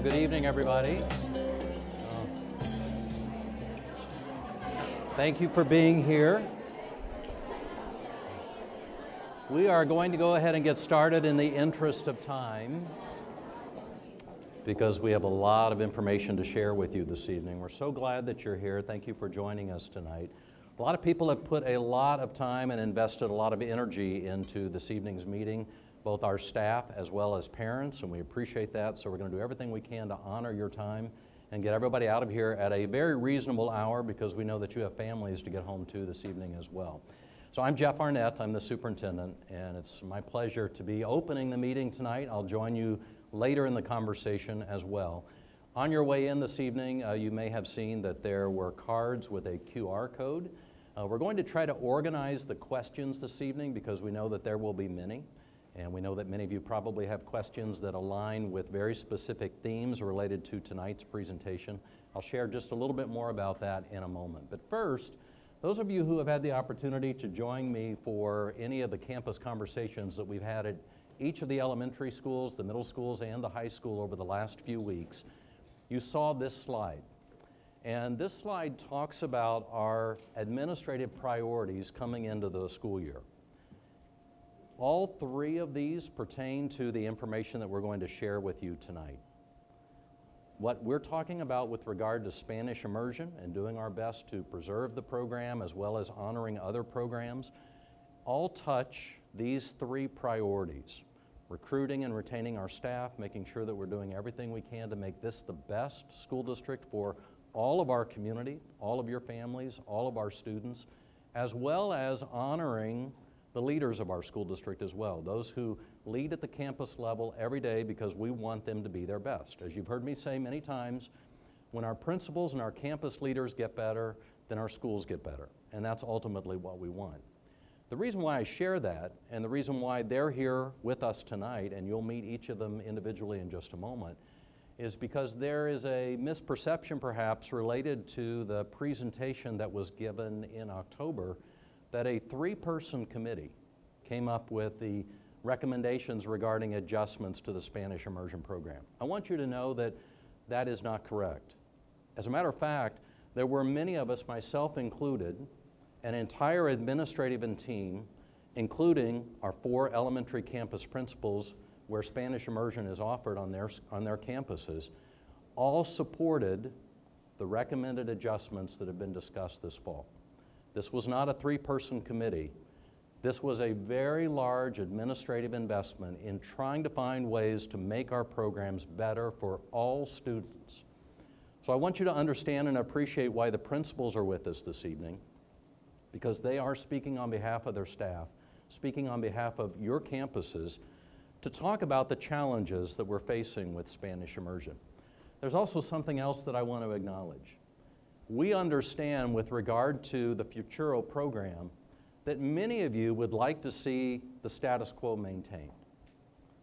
Well, good evening, everybody. Thank you for being here. We are going to go ahead and get started in the interest of time because we have a lot of information to share with you this evening. We're so glad that you're here. Thank you for joining us tonight. A lot of people have put a lot of time and invested a lot of energy into this evening's meeting, both our staff as well as parents, and we appreciate that. So we're going to do everything we can to honor your time and get everybody out of here at a very reasonable hour because we know that you have families to get home to this evening as well. So I'm Jeff Arnett, I'm the superintendent, and it's my pleasure to be opening the meeting tonight. I'll join you later in the conversation as well. On your way in this evening, uh, you may have seen that there were cards with a QR code. Uh, we're going to try to organize the questions this evening because we know that there will be many. And we know that many of you probably have questions that align with very specific themes related to tonight's presentation. I'll share just a little bit more about that in a moment. But first, those of you who have had the opportunity to join me for any of the campus conversations that we've had at each of the elementary schools, the middle schools, and the high school over the last few weeks, you saw this slide. And this slide talks about our administrative priorities coming into the school year. All three of these pertain to the information that we're going to share with you tonight. What we're talking about with regard to Spanish immersion and doing our best to preserve the program as well as honoring other programs all touch these three priorities recruiting and retaining our staff, making sure that we're doing everything we can to make this the best school district for all of our community, all of your families, all of our students, as well as honoring the leaders of our school district as well, those who lead at the campus level every day because we want them to be their best. As you've heard me say many times, when our principals and our campus leaders get better, then our schools get better. And that's ultimately what we want. The reason why I share that and the reason why they're here with us tonight, and you'll meet each of them individually in just a moment, is because there is a misperception perhaps related to the presentation that was given in October that a three person committee came up with the recommendations regarding adjustments to the Spanish immersion program. I want you to know that that is not correct. As a matter of fact, there were many of us, myself included, an entire administrative and team, including our four elementary campus principals where Spanish immersion is offered on their, on their campuses, all supported the recommended adjustments that have been discussed this fall. This was not a three person committee. This was a very large administrative investment in trying to find ways to make our programs better for all students. So I want you to understand and appreciate why the principals are with us this evening, because they are speaking on behalf of their staff, speaking on behalf of your campuses to talk about the challenges that we're facing with Spanish immersion. There's also something else that I want to acknowledge. We understand with regard to the Futuro program that many of you would like to see the status quo maintained.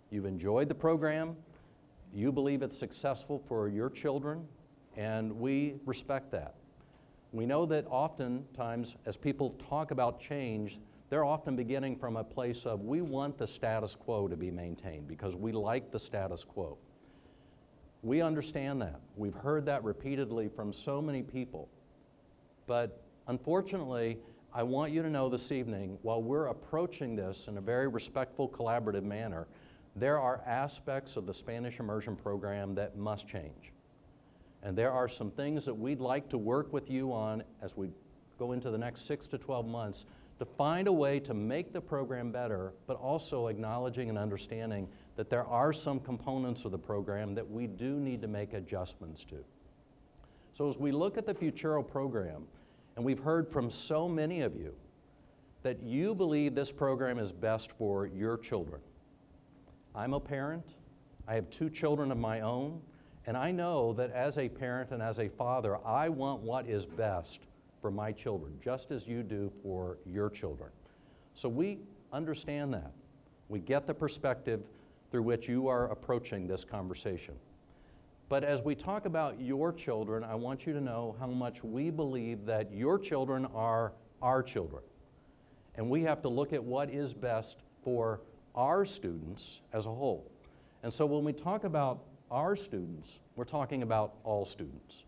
You've enjoyed the program, you believe it's successful for your children, and we respect that. We know that oftentimes, as people talk about change, they're often beginning from a place of we want the status quo to be maintained because we like the status quo. We understand that. We've heard that repeatedly from so many people. But unfortunately, I want you to know this evening, while we're approaching this in a very respectful, collaborative manner, there are aspects of the Spanish immersion program that must change. And there are some things that we'd like to work with you on as we go into the next six to 12 months to find a way to make the program better, but also acknowledging and understanding that there are some components of the program that we do need to make adjustments to. So as we look at the Futuro program, and we've heard from so many of you that you believe this program is best for your children. I'm a parent, I have two children of my own, and I know that as a parent and as a father, I want what is best for my children, just as you do for your children. So we understand that. We get the perspective through which you are approaching this conversation. But as we talk about your children, I want you to know how much we believe that your children are our children. And we have to look at what is best for our students as a whole. And so when we talk about our students, we're talking about all students.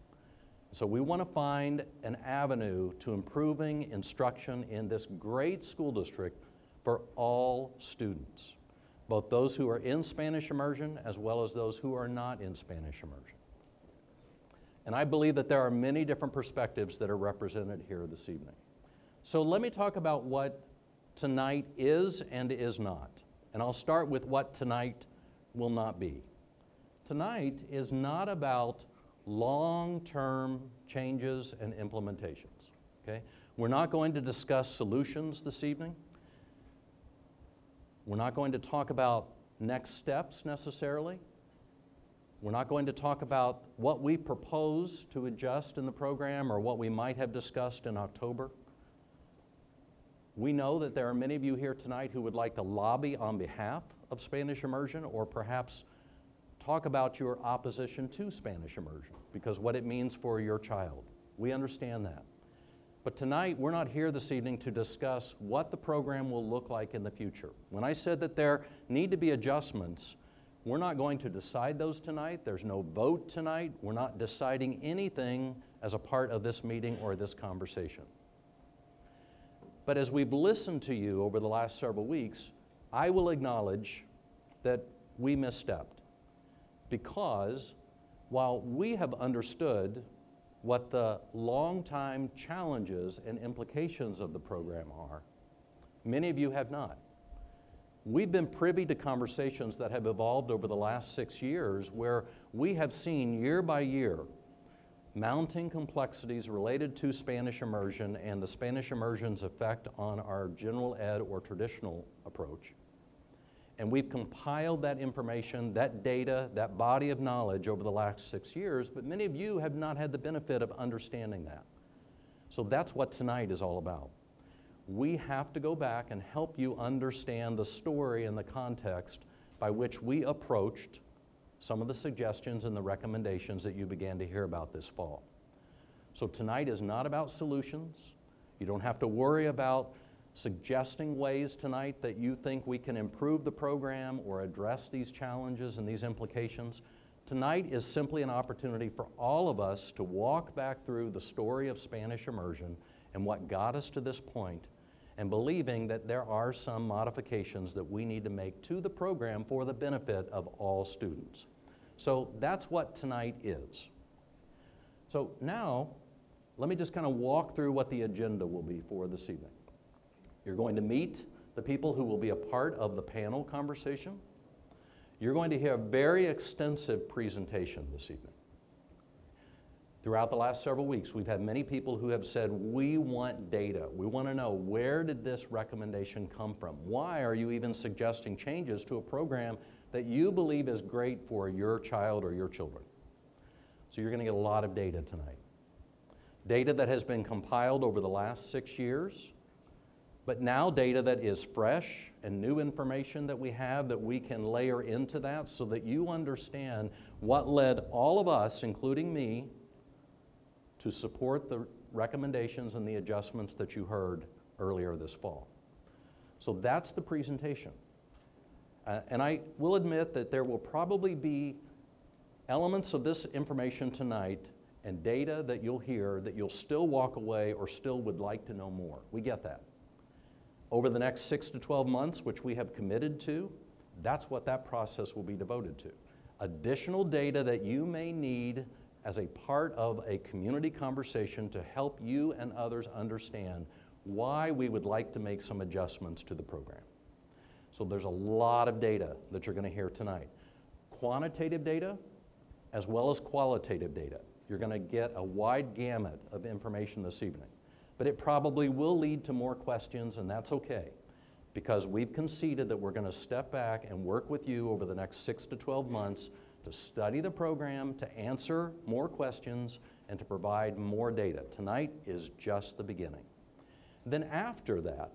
So we want to find an avenue to improving instruction in this great school district for all students, both those who are in Spanish immersion as well as those who are not in Spanish immersion. And I believe that there are many different perspectives that are represented here this evening. So let me talk about what tonight is and is not. And I'll start with what tonight will not be. Tonight is not about long term changes and implementations. Okay? We're not going to discuss solutions this evening. We're not going to talk about next steps necessarily. We're not going to talk about what we propose to adjust in the program or what we might have discussed in October. We know that there are many of you here tonight who would like to lobby on behalf of Spanish immersion or perhaps talk about your opposition to Spanish immersion because what it means for your child. We understand that. But tonight, we're not here this evening to discuss what the program will look like in the future. When I said that there need to be adjustments, we're not going to decide those tonight. There's no vote tonight. We're not deciding anything as a part of this meeting or this conversation. But as we've listened to you over the last several weeks, I will acknowledge that we misstepped. Because while we have understood what the long-time challenges and implications of the program are, many of you have not. We've been privy to conversations that have evolved over the last six years where we have seen year by year mounting complexities related to Spanish immersion and the Spanish immersion's effect on our general ed or traditional approach. And we've compiled that information, that data, that body of knowledge over the last six years, but many of you have not had the benefit of understanding that. So that's what tonight is all about. We have to go back and help you understand the story and the context by which we approached some of the suggestions and the recommendations that you began to hear about this fall. So tonight is not about solutions. You don't have to worry about suggesting ways tonight that you think we can improve the program or address these challenges and these implications. Tonight is simply an opportunity for all of us to walk back through the story of Spanish immersion and what got us to this point and believing that there are some modifications that we need to make to the program for the benefit of all students. So that's what tonight is. So now, let me just kind of walk through what the agenda will be for this evening. You're going to meet the people who will be a part of the panel conversation. You're going to hear a very extensive presentation this evening. Throughout the last several weeks, we've had many people who have said, We want data. We want to know where did this recommendation come from? Why are you even suggesting changes to a program that you believe is great for your child or your children? So you're going to get a lot of data tonight. Data that has been compiled over the last six years, but now data that is fresh and new information that we have that we can layer into that so that you understand what led all of us, including me, to support the recommendations and the adjustments that you heard earlier this fall. So that's the presentation. Uh, and I will admit that there will probably be elements of this information tonight and data that you'll hear that you'll still walk away or still would like to know more. We get that. Over the next six to 12 months, which we have committed to, that's what that process will be devoted to. Additional data that you may need as a part of a community conversation to help you and others understand why we would like to make some adjustments to the program. So there's a lot of data that you're going to hear tonight. Quantitative data as well as qualitative data. You're going to get a wide gamut of information this evening. But it probably will lead to more questions, and that's okay because we've conceded that we're going to step back and work with you over the next six to 12 months to study the program, to answer more questions, and to provide more data. Tonight is just the beginning. Then after that,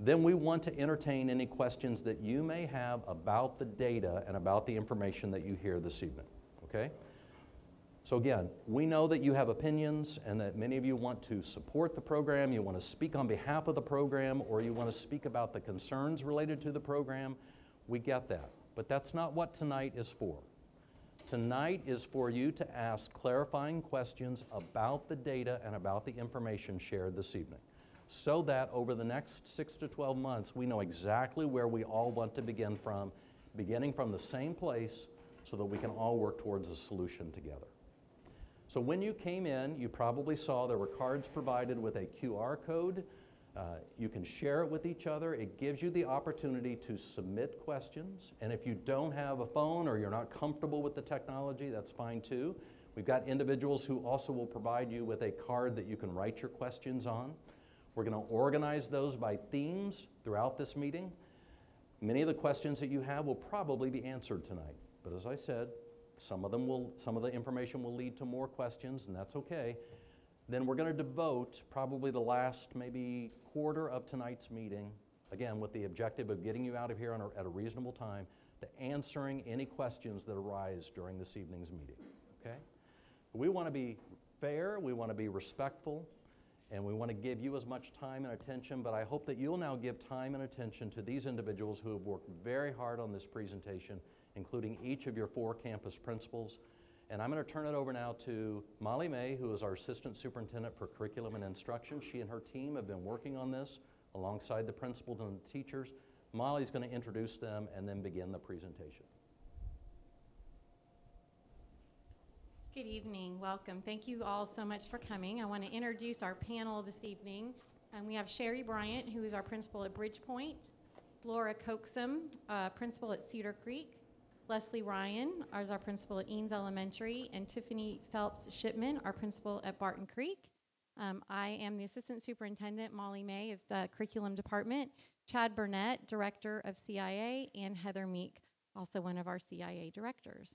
then we want to entertain any questions that you may have about the data and about the information that you hear this evening. Okay? So again, we know that you have opinions and that many of you want to support the program, you want to speak on behalf of the program, or you want to speak about the concerns related to the program. We get that. But that's not what tonight is for. Tonight is for you to ask clarifying questions about the data and about the information shared this evening so that over the next six to 12 months, we know exactly where we all want to begin from, beginning from the same place so that we can all work towards a solution together. So when you came in, you probably saw there were cards provided with a QR code. Uh, you can share it with each other. It gives you the opportunity to submit questions. And if you don't have a phone or you're not comfortable with the technology, that's fine too. We've got individuals who also will provide you with a card that you can write your questions on. We're going to organize those by themes throughout this meeting. Many of the questions that you have will probably be answered tonight. But as I said, some of them will some of the information will lead to more questions and that's okay. Then we're going to devote probably the last maybe quarter of tonight's meeting again with the objective of getting you out of here a, at a reasonable time to answering any questions that arise during this evening's meeting. Okay? We want to be fair, we want to be respectful, and we want to give you as much time and attention, but I hope that you'll now give time and attention to these individuals who have worked very hard on this presentation, including each of your four campus principals. And I'm going to turn it over now to Molly May, who is our Assistant Superintendent for Curriculum and Instruction. She and her team have been working on this alongside the principals and the teachers. Molly's going to introduce them and then begin the presentation. Good evening, welcome. Thank you all so much for coming. I want to introduce our panel this evening. Um, we have Sherry Bryant, who is our principal at Bridgepoint, Laura Coaxum, uh, principal at Cedar Creek, Leslie Ryan, is our principal at Eanes Elementary, and Tiffany Phelps Shipman, our principal at Barton Creek. Um, I am the assistant superintendent, Molly May, of the curriculum department, Chad Burnett, director of CIA, and Heather Meek, also one of our CIA directors.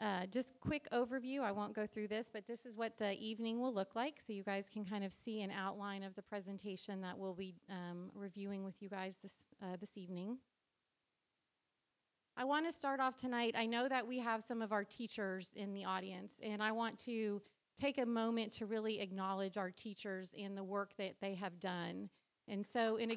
Uh, just quick overview, I won't go through this, but this is what the evening will look like. So you guys can kind of see an outline of the presentation that we'll be um, reviewing with you guys this, uh, this evening. I want to start off tonight. I know that we have some of our teachers in the audience, and I want to take a moment to really acknowledge our teachers and the work that they have done. And so, in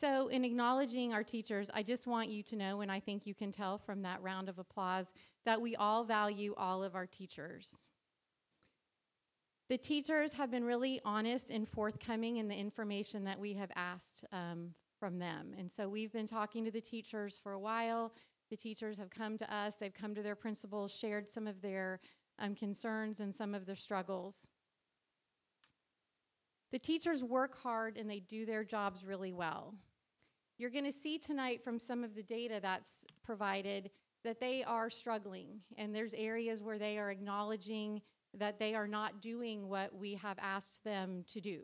So, in acknowledging our teachers, I just want you to know, and I think you can tell from that round of applause, that we all value all of our teachers. The teachers have been really honest and forthcoming in the information that we have asked um, from them. And so we've been talking to the teachers for a while. The teachers have come to us, they've come to their principals, shared some of their um, concerns and some of their struggles. The teachers work hard and they do their jobs really well. You're going to see tonight from some of the data that's provided that they are struggling, and there's areas where they are acknowledging that they are not doing what we have asked them to do.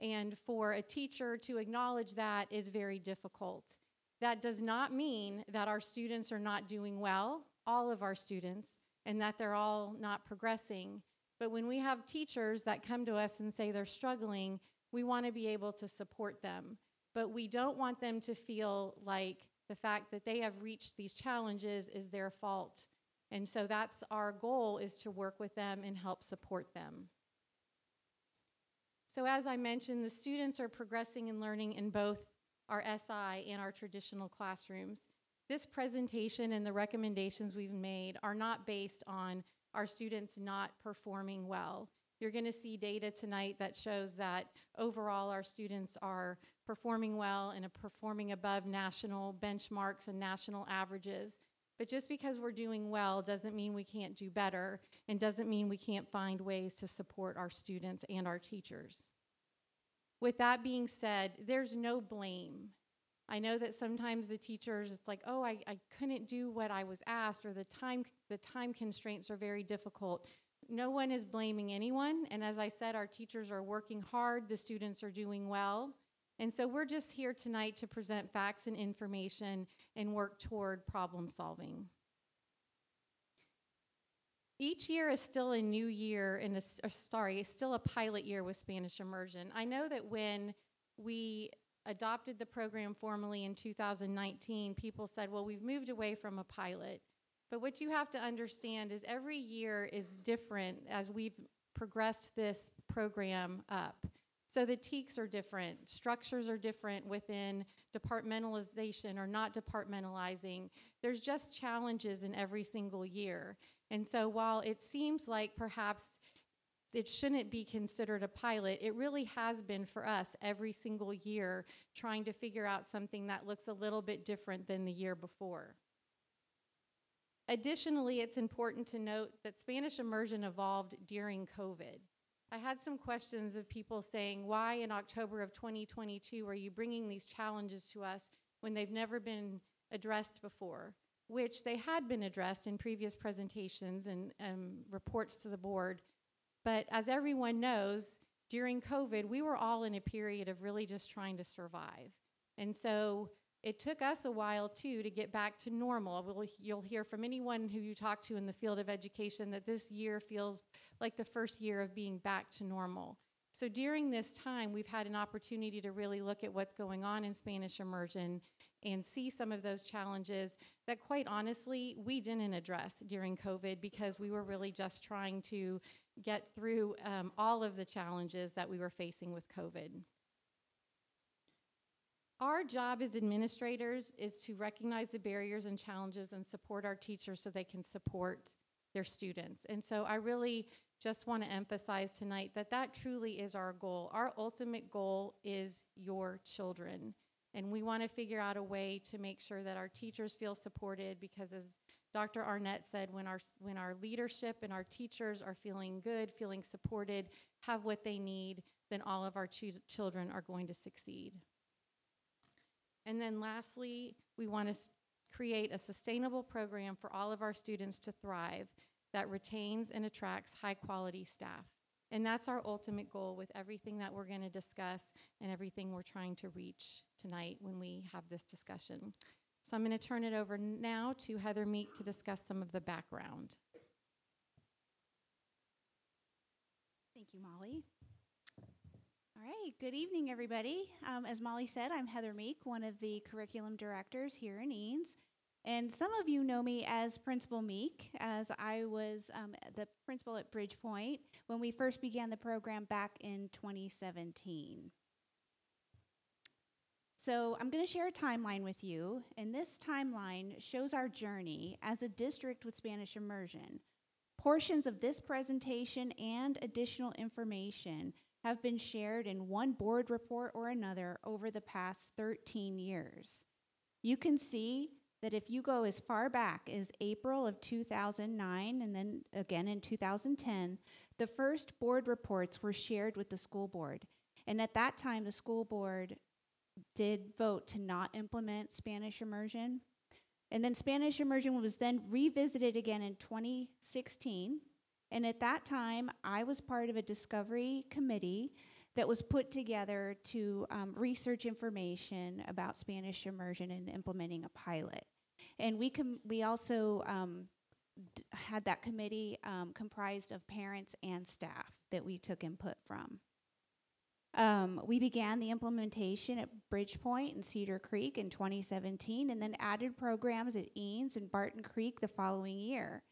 And for a teacher to acknowledge that is very difficult. That does not mean that our students are not doing well, all of our students, and that they're all not progressing. But when we have teachers that come to us and say they're struggling, we want to be able to support them but we don't want them to feel like the fact that they have reached these challenges is their fault. And so that's our goal is to work with them and help support them. So as I mentioned, the students are progressing and learning in both our SI and our traditional classrooms. This presentation and the recommendations we've made are not based on our students not performing well. You're going to see data tonight that shows that overall our students are performing well and performing above national benchmarks and national averages. But just because we're doing well doesn't mean we can't do better and doesn't mean we can't find ways to support our students and our teachers. With that being said, there's no blame. I know that sometimes the teachers, it's like, oh, I, I couldn't do what I was asked, or the time, the time constraints are very difficult. No one is blaming anyone. And as I said, our teachers are working hard, the students are doing well. And so we're just here tonight to present facts and information and work toward problem solving. Each year is still a new year, and a, sorry, it's still a pilot year with Spanish immersion. I know that when we adopted the program formally in 2019, people said, well, we've moved away from a pilot. But what you have to understand is every year is different as we've progressed this program up. So the TEKs are different, structures are different within departmentalization or not departmentalizing. There's just challenges in every single year. And so while it seems like perhaps it shouldn't be considered a pilot, it really has been for us every single year trying to figure out something that looks a little bit different than the year before. Additionally, it's important to note that Spanish immersion evolved during COVID. I had some questions of people saying, why in October of 2022 are you bringing these challenges to us when they've never been addressed before? Which they had been addressed in previous presentations and um, reports to the board. But as everyone knows, during COVID, we were all in a period of really just trying to survive. And so it took us a while too to get back to normal. We'll, you'll hear from anyone who you talk to in the field of education that this year feels like the first year of being back to normal. So during this time, we've had an opportunity to really look at what's going on in Spanish immersion and see some of those challenges that, quite honestly, we didn't address during COVID because we were really just trying to get through um, all of the challenges that we were facing with COVID. Our job as administrators is to recognize the barriers and challenges and support our teachers so they can support their students. And so I really just want to emphasize tonight that that truly is our goal. Our ultimate goal is your children. And we want to figure out a way to make sure that our teachers feel supported because as Dr. Arnett said, when our, when our leadership and our teachers are feeling good, feeling supported, have what they need, then all of our ch children are going to succeed. And then lastly, we want to create a sustainable program for all of our students to thrive that retains and attracts high quality staff. And that's our ultimate goal with everything that we're going to discuss and everything we're trying to reach tonight when we have this discussion. So I'm going to turn it over now to Heather Meek to discuss some of the background. Thank you, Molly. All right, good evening, everybody. Um, as Molly said, I'm Heather Meek, one of the curriculum directors here in Eanes. And some of you know me as Principal Meek, as I was um, the principal at Bridgepoint when we first began the program back in 2017. So I'm going to share a timeline with you, and this timeline shows our journey as a district with Spanish immersion. Portions of this presentation and additional information have been shared in one board report or another over the past 13 years. You can see that if you go as far back as April of 2009 and then again in 2010, the first board reports were shared with the school board. And at that time, the school board did vote to not implement Spanish immersion. And then Spanish immersion was then revisited again in 2016 and at that time, I was part of a discovery committee that was put together to um, research information about Spanish immersion and implementing a pilot. And we, com- we also um, d- had that committee um, comprised of parents and staff that we took input from. Um, we began the implementation at Bridgepoint and Cedar Creek in 2017 and then added programs at Eanes and Barton Creek the following year.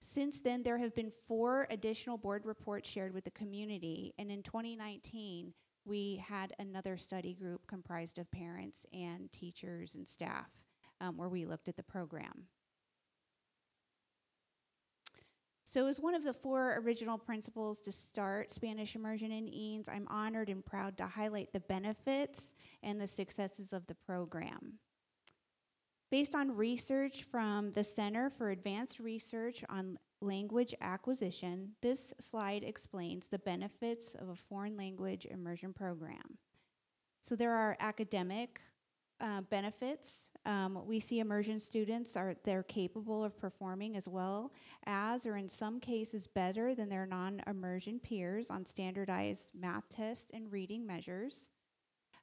Since then, there have been four additional board reports shared with the community, and in 2019, we had another study group comprised of parents and teachers and staff um, where we looked at the program. So, as one of the four original principals to start Spanish immersion in Eanes, I'm honored and proud to highlight the benefits and the successes of the program. Based on research from the Center for Advanced Research on Language Acquisition, this slide explains the benefits of a foreign language immersion program. So there are academic uh, benefits. Um, we see immersion students are they're capable of performing as well as, or in some cases, better than their non-immersion peers on standardized math tests and reading measures.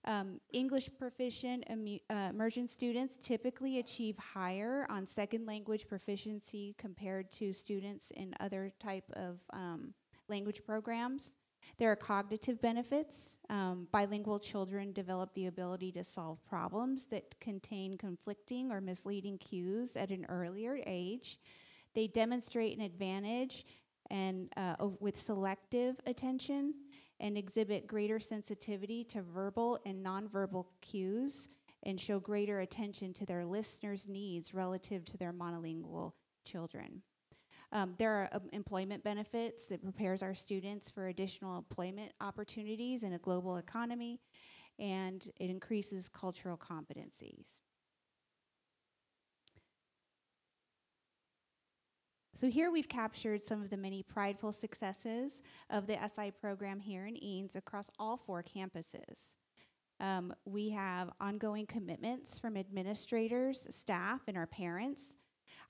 Um, English proficient uh, immersion students typically achieve higher on second language proficiency compared to students in other type of um, language programs. There are cognitive benefits. Um, bilingual children develop the ability to solve problems that contain conflicting or misleading cues at an earlier age. They demonstrate an advantage and uh, with selective attention and exhibit greater sensitivity to verbal and nonverbal cues and show greater attention to their listeners' needs relative to their monolingual children. Um, there are um, employment benefits that prepares our students for additional employment opportunities in a global economy, and it increases cultural competencies. So here we've captured some of the many prideful successes of the SI program here in Eanes across all four campuses. Um, we have ongoing commitments from administrators, staff, and our parents.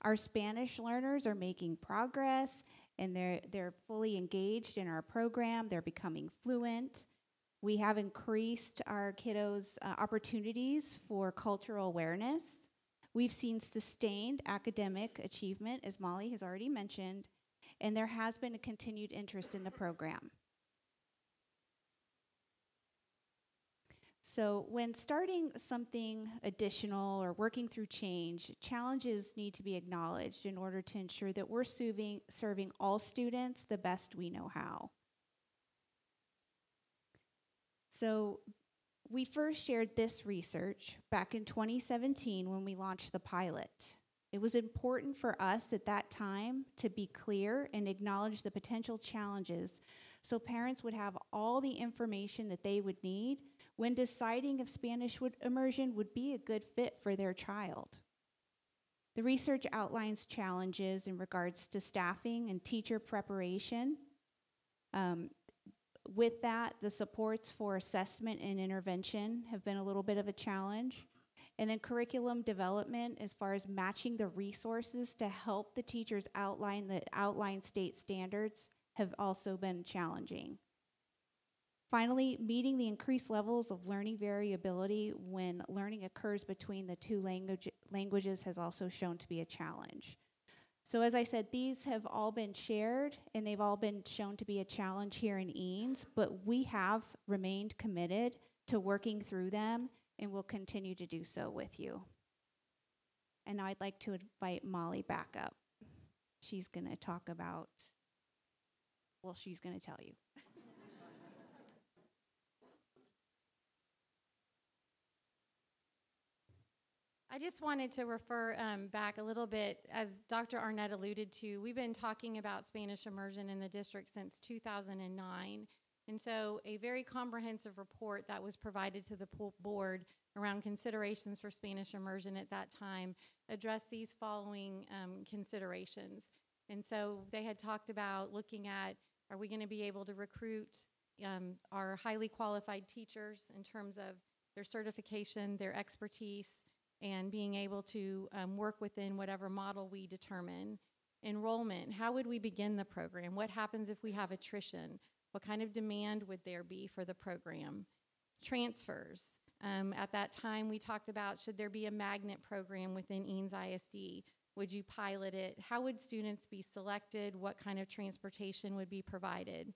Our Spanish learners are making progress and they're, they're fully engaged in our program. They're becoming fluent. We have increased our kiddos' uh, opportunities for cultural awareness. We've seen sustained academic achievement, as Molly has already mentioned, and there has been a continued interest in the program. So, when starting something additional or working through change, challenges need to be acknowledged in order to ensure that we're serving, serving all students the best we know how. So, we first shared this research back in 2017 when we launched the pilot. It was important for us at that time to be clear and acknowledge the potential challenges so parents would have all the information that they would need when deciding if Spanish would, immersion would be a good fit for their child. The research outlines challenges in regards to staffing and teacher preparation. Um, with that, the supports for assessment and intervention have been a little bit of a challenge. And then curriculum development, as far as matching the resources to help the teachers outline the outline state standards, have also been challenging. Finally, meeting the increased levels of learning variability when learning occurs between the two language, languages has also shown to be a challenge. So, as I said, these have all been shared and they've all been shown to be a challenge here in Eanes, but we have remained committed to working through them and will continue to do so with you. And now I'd like to invite Molly back up. She's going to talk about, well, she's going to tell you. I just wanted to refer um, back a little bit, as Dr. Arnett alluded to, we've been talking about Spanish immersion in the district since 2009. And so a very comprehensive report that was provided to the board around considerations for Spanish immersion at that time addressed these following um, considerations. And so they had talked about looking at, are we gonna be able to recruit um, our highly qualified teachers in terms of their certification, their expertise, and being able to um, work within whatever model we determine. Enrollment, how would we begin the program? What happens if we have attrition? What kind of demand would there be for the program? Transfers. Um, at that time, we talked about should there be a magnet program within Eanes ISD? Would you pilot it? How would students be selected? What kind of transportation would be provided?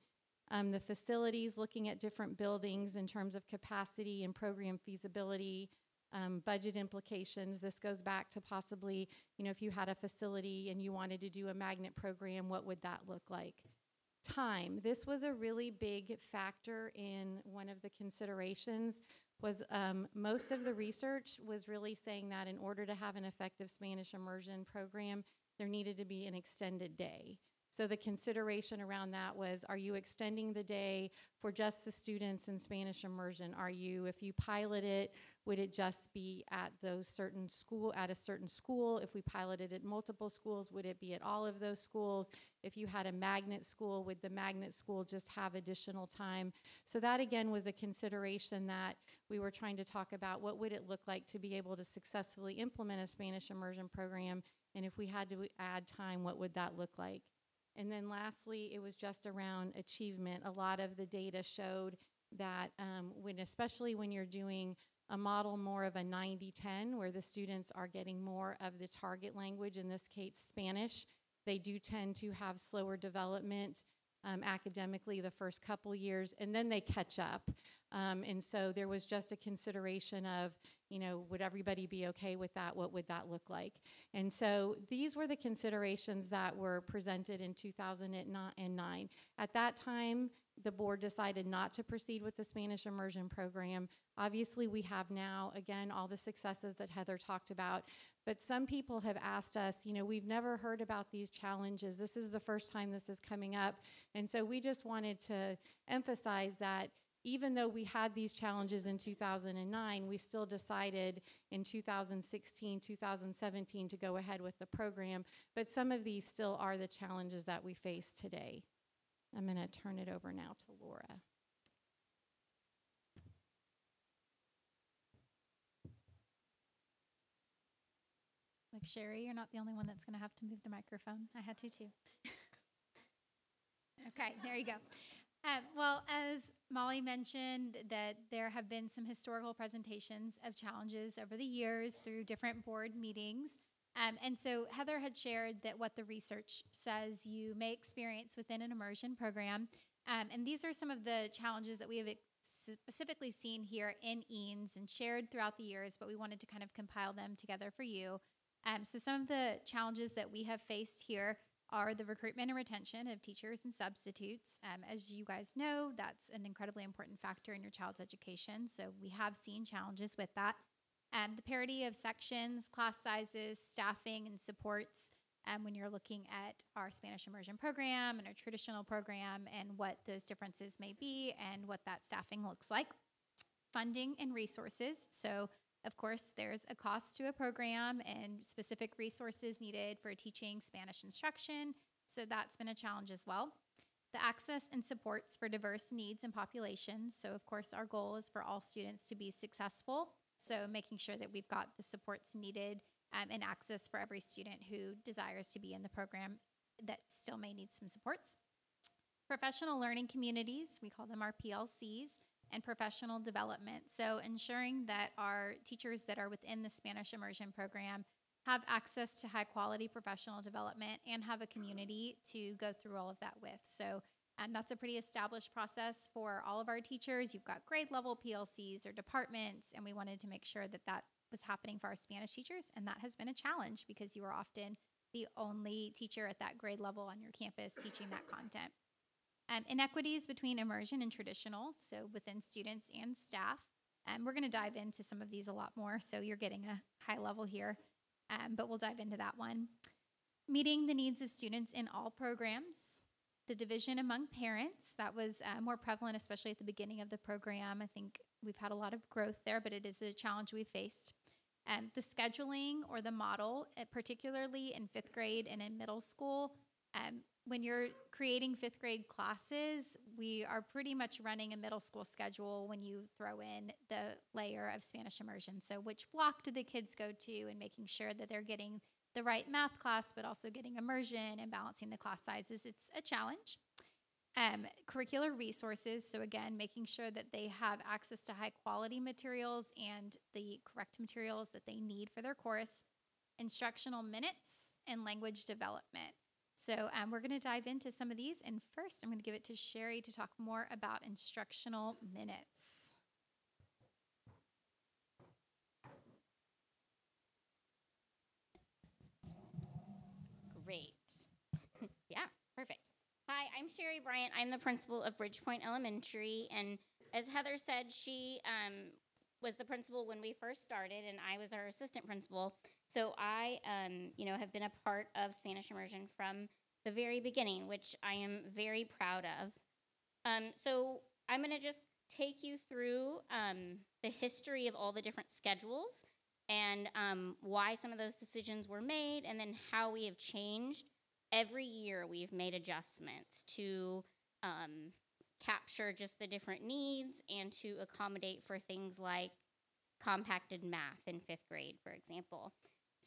Um, the facilities, looking at different buildings in terms of capacity and program feasibility, um, budget implications. This goes back to possibly, you know, if you had a facility and you wanted to do a magnet program, what would that look like? Time. This was a really big factor in one of the considerations. Was um, most of the research was really saying that in order to have an effective Spanish immersion program, there needed to be an extended day. So the consideration around that was, are you extending the day for just the students in Spanish immersion? Are you, if you pilot it, would it just be at those certain school, at a certain school? If we piloted at multiple schools, would it be at all of those schools? If you had a magnet school, would the magnet school just have additional time? So that again was a consideration that we were trying to talk about. What would it look like to be able to successfully implement a Spanish immersion program? And if we had to add time, what would that look like? And then lastly, it was just around achievement. A lot of the data showed that um, when, especially when you're doing a model more of a 90-10, where the students are getting more of the target language, in this case Spanish, they do tend to have slower development um, academically the first couple years, and then they catch up. Um, and so there was just a consideration of, you know, would everybody be okay with that? What would that look like? And so these were the considerations that were presented in 2009. At that time, the board decided not to proceed with the Spanish immersion program. Obviously, we have now, again, all the successes that Heather talked about. But some people have asked us, you know, we've never heard about these challenges. This is the first time this is coming up. And so we just wanted to emphasize that even though we had these challenges in 2009, we still decided in 2016, 2017 to go ahead with the program. But some of these still are the challenges that we face today. I'm going to turn it over now to Laura. Like Sherry, you're not the only one that's going to have to move the microphone. I had to too. okay, there you go. Uh, well, as Molly mentioned, that there have been some historical presentations of challenges over the years through different board meetings. Um, and so Heather had shared that what the research says you may experience within an immersion program. Um, and these are some of the challenges that we have specifically seen here in Eanes and shared throughout the years, but we wanted to kind of compile them together for you. Um, so some of the challenges that we have faced here are the recruitment and retention of teachers and substitutes. Um, as you guys know, that's an incredibly important factor in your child's education. So we have seen challenges with that. Um, the parity of sections, class sizes, staffing, and supports um, when you're looking at our Spanish immersion program and our traditional program and what those differences may be and what that staffing looks like. Funding and resources. So of course, there's a cost to a program and specific resources needed for teaching Spanish instruction, so that's been a challenge as well. The access and supports for diverse needs and populations. So, of course, our goal is for all students to be successful. So, making sure that we've got the supports needed um, and access for every student who desires to be in the program that still may need some supports. Professional learning communities, we call them our PLCs and professional development. So, ensuring that our teachers that are within the Spanish immersion program have access to high quality professional development and have a community to go through all of that with. So, um, that's a pretty established process for all of our teachers. You've got grade level PLCs or departments, and we wanted to make sure that that was happening for our Spanish teachers. And that has been a challenge because you are often the only teacher at that grade level on your campus teaching that content. Um, inequities between immersion and traditional, so within students and staff. Um, we're going to dive into some of these a lot more, so you're getting a high level here, um, but we'll dive into that one. Meeting the needs of students in all programs. The division among parents, that was uh, more prevalent, especially at the beginning of the program. I think we've had a lot of growth there, but it is a challenge we faced. Um, the scheduling or the model, uh, particularly in fifth grade and in middle school, um, when you're creating fifth grade classes, we are pretty much running a middle school schedule when you throw in the layer of Spanish immersion. So, which block do the kids go to, and making sure that they're getting the right math class, but also getting immersion and balancing the class sizes. It's a challenge. Um, curricular resources. So, again, making sure that they have access to high quality materials and the correct materials that they need for their course. Instructional minutes and language development. So um, we're going to dive into some of these. And first, I'm going to give it to Sherry to talk more about instructional minutes. Great. yeah, perfect. Hi, I'm Sherry Bryant. I'm the principal of Bridgepoint Elementary. And as Heather said, she um, was the principal when we first started, and I was our assistant principal. So I, um, you know, have been a part of Spanish immersion from the very beginning, which I am very proud of. Um, so I'm going to just take you through um, the history of all the different schedules and um, why some of those decisions were made, and then how we have changed. Every year, we've made adjustments to um, capture just the different needs and to accommodate for things like compacted math in fifth grade, for example.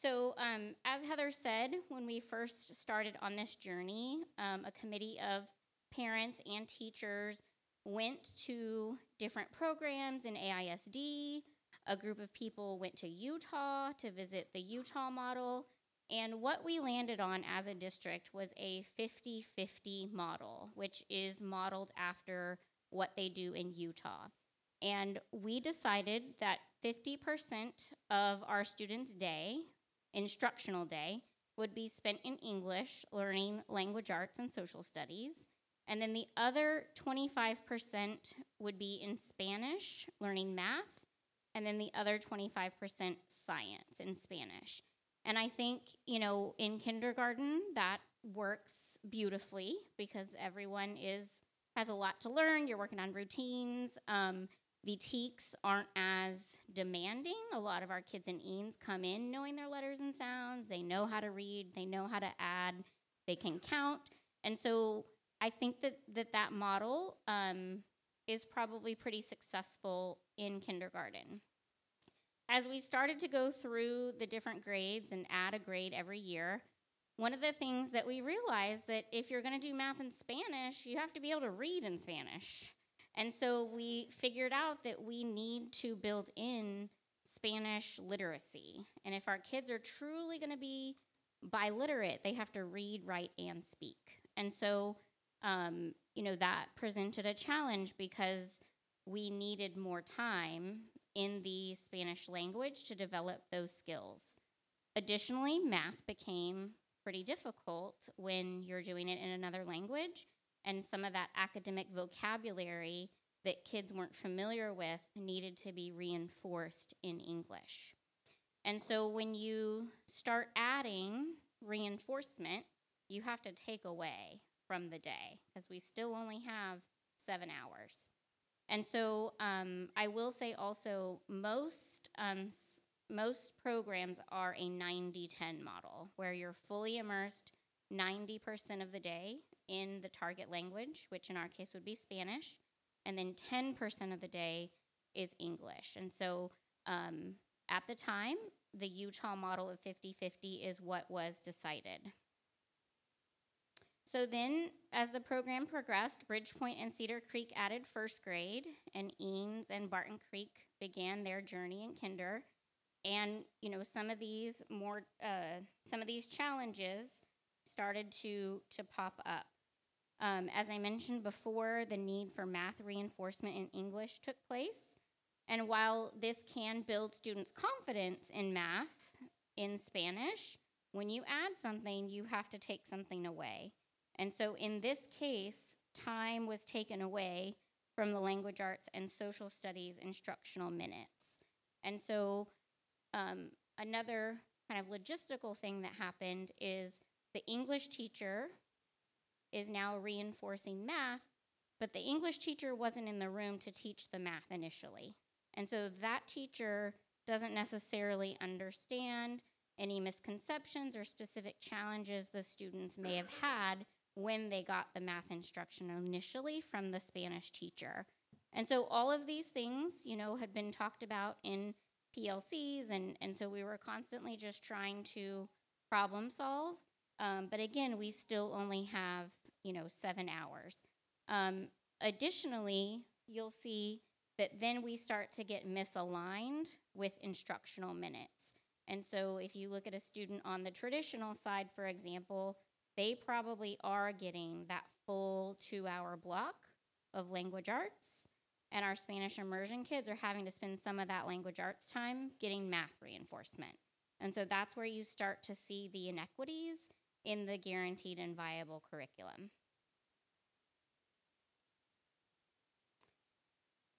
So, um, as Heather said, when we first started on this journey, um, a committee of parents and teachers went to different programs in AISD. A group of people went to Utah to visit the Utah model. And what we landed on as a district was a 50 50 model, which is modeled after what they do in Utah. And we decided that 50% of our students' day, instructional day, would be spent in English, learning language arts and social studies. And then the other 25% would be in Spanish, learning math. And then the other 25% science in Spanish. And I think, you know, in kindergarten, that works beautifully because everyone is has a lot to learn. You're working on routines. Um, the TEKS aren't as demanding. A lot of our kids and Eanes come in knowing their letters and sounds. They know how to read. They know how to add. They can count. And so I think that that, that model um, is probably pretty successful in kindergarten. As we started to go through the different grades and add a grade every year, one of the things that we realized that if you're going to do math in Spanish, you have to be able to read in Spanish. And so we figured out that we need to build in Spanish literacy. And if our kids are truly going to be biliterate, they have to read, write, and speak. And so, um, you know, that presented a challenge because we needed more time in the Spanish language to develop those skills. Additionally, math became pretty difficult when you're doing it in another language, and some of that academic vocabulary that kids weren't familiar with needed to be reinforced in English. And so when you start adding reinforcement, you have to take away from the day because we still only have seven hours. And so um, I will say also most um, most programs are a 90-10 model where you're fully immersed 90% of the day in the target language, which in our case would be Spanish, and then 10% of the day is English. And so um, at the time, the Utah model of 50 50 is what was decided. So then, as the program progressed, Bridgepoint and Cedar Creek added first grade, and Eanes and Barton Creek began their journey in kinder. And you know, some of these more, uh, some of these challenges started to to pop up. Um, as I mentioned before, the need for math reinforcement in English took place. And while this can build students' confidence in math in Spanish, when you add something, you have to take something away. And so in this case, time was taken away from the language arts and social studies instructional minutes. And so um, another kind of logistical thing that happened is the English teacher is now reinforcing math, but the English teacher wasn't in the room to teach the math initially. And so that teacher doesn't necessarily understand any misconceptions or specific challenges the students may have had when they got the math instruction initially from the Spanish teacher. And so all of these things, you know, had been talked about in PLCs, and, and so we were constantly just trying to problem solve. Um, but again, we still only have, you know, seven hours. Um, additionally, you'll see that then we start to get misaligned with instructional minutes. And so if you look at a student on the traditional side, for example, they probably are getting that full two hour block of language arts. And our Spanish immersion kids are having to spend some of that language arts time getting math reinforcement. And so that's where you start to see the inequities in the guaranteed and viable curriculum.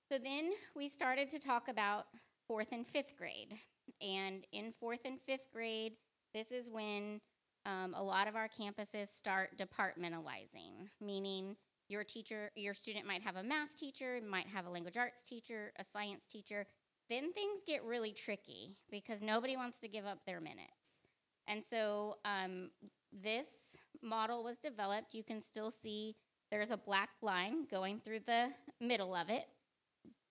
So then we started to talk about fourth and fifth grade. And in fourth and fifth grade, this is when um, a lot of our campuses start departmentalizing, meaning your teacher, your student might have a math teacher, might have a language arts teacher, a science teacher. Then things get really tricky because nobody wants to give up their minutes. And so um, this model was developed. You can still see there's a black line going through the middle of it,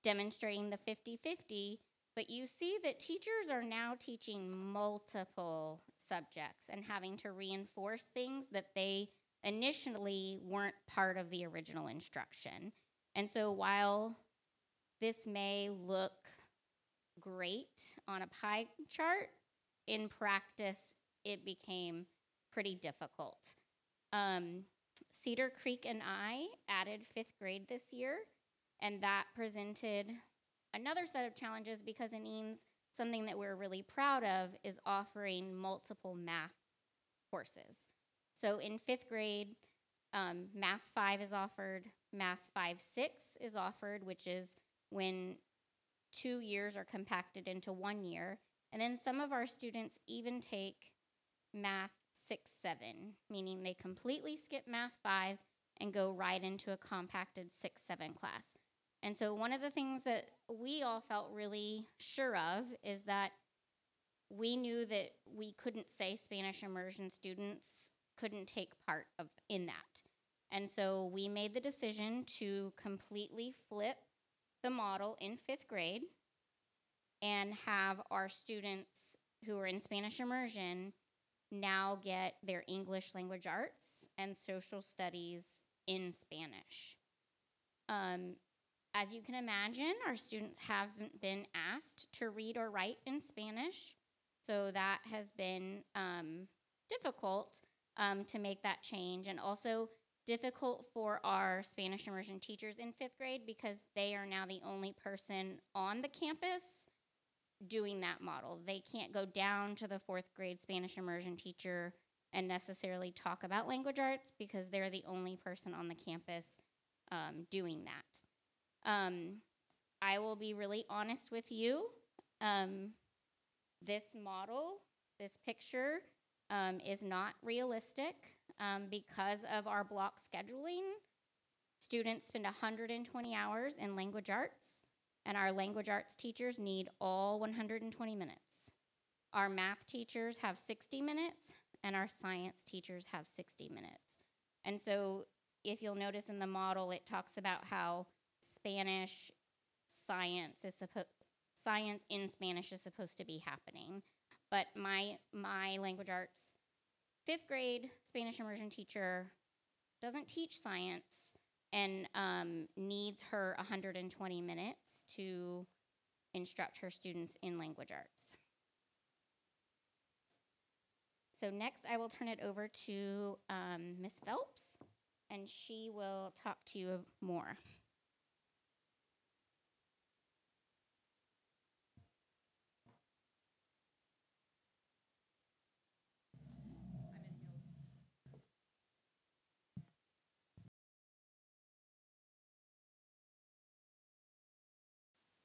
demonstrating the 50 50. But you see that teachers are now teaching multiple subjects and having to reinforce things that they initially weren't part of the original instruction. And so while this may look great on a pie chart, in practice, it became pretty difficult. Um, Cedar Creek and I added fifth grade this year, and that presented another set of challenges because it means something that we're really proud of is offering multiple math courses. So in fifth grade, um, Math 5 is offered, Math 5 6 is offered, which is when two years are compacted into one year. And then some of our students even take Math 6 7, meaning they completely skip Math 5 and go right into a compacted 6 7 class. And so, one of the things that we all felt really sure of is that we knew that we couldn't say Spanish immersion students couldn't take part of in that. And so we made the decision to completely flip the model in 5th grade and have our students who are in Spanish immersion now get their English language arts and social studies in Spanish. Um, as you can imagine, our students haven't been asked to read or write in Spanish, so that has been um, difficult um, to make that change, and also difficult for our Spanish immersion teachers in fifth grade because they are now the only person on the campus doing that model. They can't go down to the fourth grade Spanish immersion teacher and necessarily talk about language arts because they're the only person on the campus um, doing that. Um, I will be really honest with you. Um, this model, this picture, um, is not realistic um, because of our block scheduling. Students spend 120 hours in language arts and our language arts teachers need all 120 minutes. Our math teachers have 60 minutes, and our science teachers have 60 minutes. And so, if you'll notice in the model, it talks about how Spanish science is supposed science in Spanish is supposed to be happening. But my my language arts fifth grade Spanish immersion teacher doesn't teach science and um, needs her 120 minutes to instruct her students in language arts. So next I will turn it over to um, Ms. Phelps and she will talk to you more.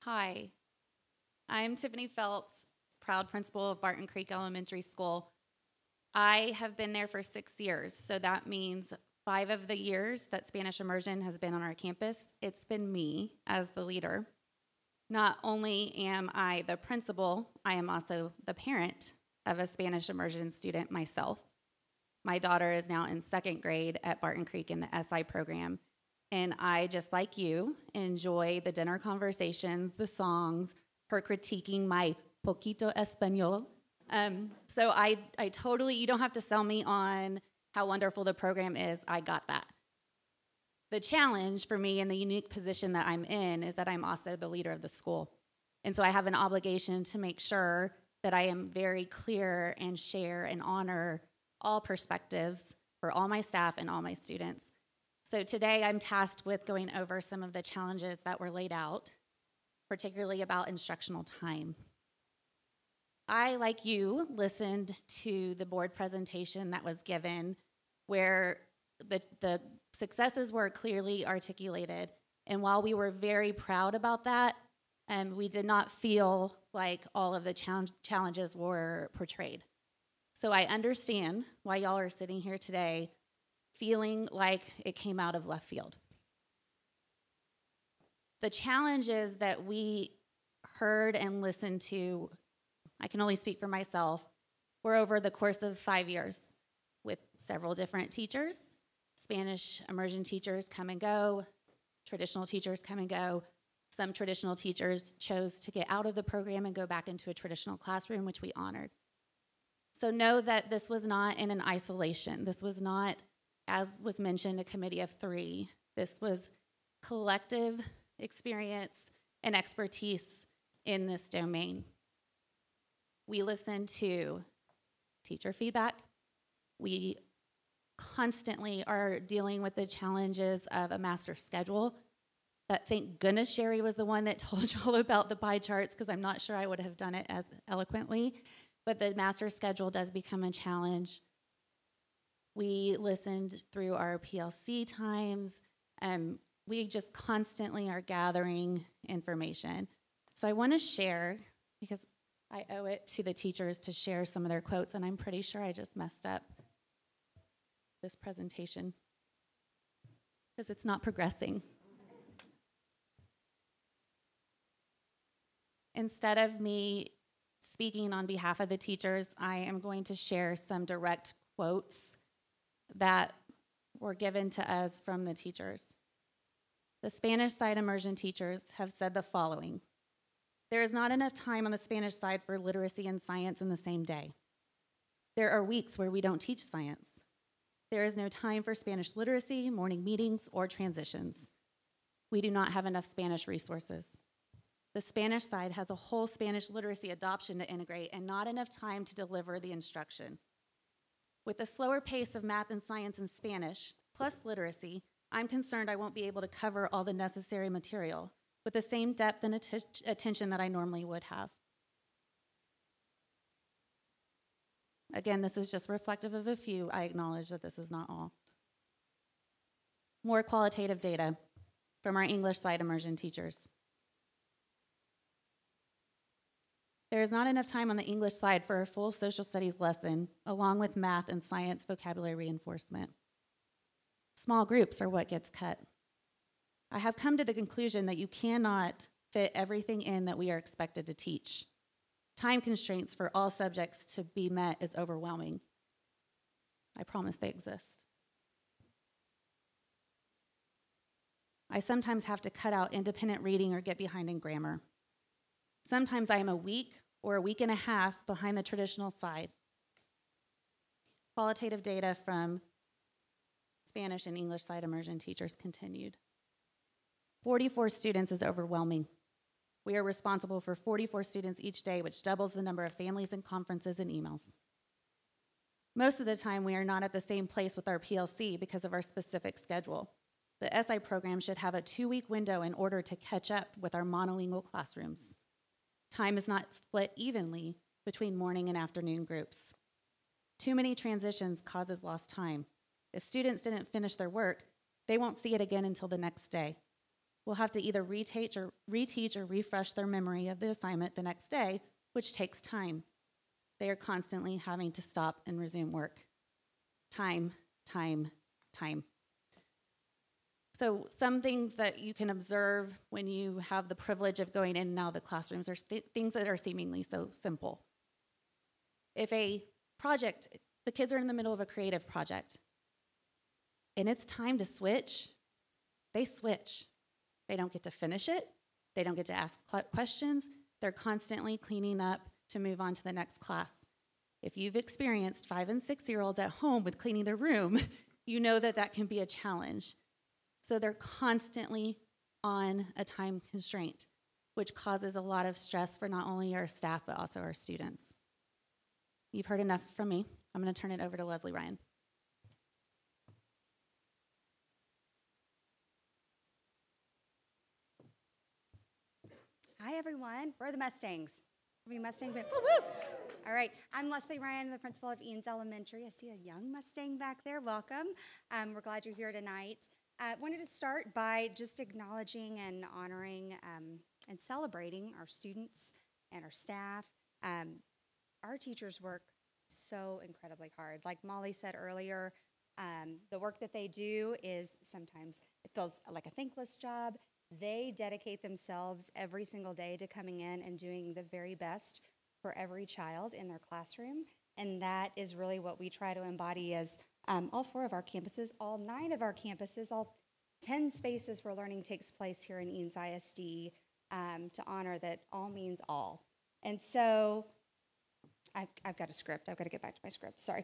Hi, I'm Tiffany Phelps, proud principal of Barton Creek Elementary School. I have been there for six years, so that means five of the years that Spanish immersion has been on our campus, it's been me as the leader. Not only am I the principal, I am also the parent of a Spanish immersion student myself. My daughter is now in second grade at Barton Creek in the SI program, and I, just like you, enjoy the dinner conversations, the songs, her critiquing my poquito español. Um, so I, I totally, you don't have to sell me on how wonderful the program is. I got that. The challenge for me in the unique position that I'm in is that I'm also the leader of the school. And so I have an obligation to make sure that I am very clear and share and honor all perspectives for all my staff and all my students. So today I'm tasked with going over some of the challenges that were laid out, particularly about instructional time. I, like you, listened to the board presentation that was given where the, the successes were clearly articulated. And while we were very proud about that, um, we did not feel like all of the challenge, challenges were portrayed. So I understand why y'all are sitting here today feeling like it came out of left field. The challenges that we heard and listened to, I can only speak for myself, were over the course of five years with several different teachers. Spanish immersion teachers come and go, traditional teachers come and go. Some traditional teachers chose to get out of the program and go back into a traditional classroom, which we honored. So know that this was not in an isolation. This was not as was mentioned, a committee of three. This was collective experience and expertise in this domain. We listened to teacher feedback. We constantly are dealing with the challenges of a master schedule. But thank goodness Sherry was the one that told y'all about the pie charts because I'm not sure I would have done it as eloquently. But the master schedule does become a challenge. We listened through our PLC times. Um, we just constantly are gathering information. So I want to share because I owe it to the teachers to share some of their quotes, and I'm pretty sure I just messed up this presentation because it's not progressing. Instead of me speaking on behalf of the teachers, I am going to share some direct quotes that were given to us from the teachers. The Spanish side immersion teachers have said the following There is not enough time on the Spanish side for literacy and science in the same day. There are weeks where we don't teach science. There is no time for Spanish literacy, morning meetings, or transitions. We do not have enough Spanish resources. The Spanish side has a whole Spanish literacy adoption to integrate and not enough time to deliver the instruction. With the slower pace of math and science and Spanish, plus literacy, I'm concerned I won't be able to cover all the necessary material with the same depth and atti- attention that I normally would have. Again, this is just reflective of a few. I acknowledge that this is not all. More qualitative data from our English side immersion teachers. There is not enough time on the English side for a full social studies lesson, along with math and science vocabulary reinforcement. Small groups are what gets cut. I have come to the conclusion that you cannot fit everything in that we are expected to teach. Time constraints for all subjects to be met is overwhelming. I promise they exist. I sometimes have to cut out independent reading or get behind in grammar. Sometimes I am a week or a week and a half behind the traditional side. Qualitative data from Spanish and English side immersion teachers continued. 44 students is overwhelming. We are responsible for 44 students each day, which doubles the number of families and conferences and emails. Most of the time, we are not at the same place with our PLC because of our specific schedule. The SI program should have a two week window in order to catch up with our monolingual classrooms. Time is not split evenly between morning and afternoon groups. Too many transitions causes lost time. If students didn't finish their work, they won't see it again until the next day. We'll have to either reteach or, reteach or refresh their memory of the assignment the next day, which takes time. They are constantly having to stop and resume work. Time, time, time. So, some things that you can observe when you have the privilege of going in and out of the classrooms are th- things that are seemingly so simple. If a project, the kids are in the middle of a creative project, and it's time to switch, they switch. They don't get to finish it, they don't get to ask questions, they're constantly cleaning up to move on to the next class. If you've experienced five and six year olds at home with cleaning their room, you know that that can be a challenge. So they're constantly on a time constraint, which causes a lot of stress for not only our staff, but also our students. You've heard enough from me. I'm going to turn it over to Leslie Ryan. Hi, everyone. Where are the Mustangs? Every Mustang? Woo woo! All right, I'm Leslie Ryan, the principal of Eanes Elementary. I see a young Mustang back there. Welcome. Um, we're glad you're here tonight. I uh, wanted to start by just acknowledging and honoring um, and celebrating our students and our staff. Um, our teachers work so incredibly hard. Like Molly said earlier, um, the work that they do is sometimes it feels like a thankless job. They dedicate themselves every single day to coming in and doing the very best for every child in their classroom. And that is really what we try to embody as um, all four of our campuses, all nine of our campuses, all 10 spaces where learning takes place here in Eanes ISD um, to honor that all means all. And so I've, I've, got a script. I've got to get back to my script. Sorry.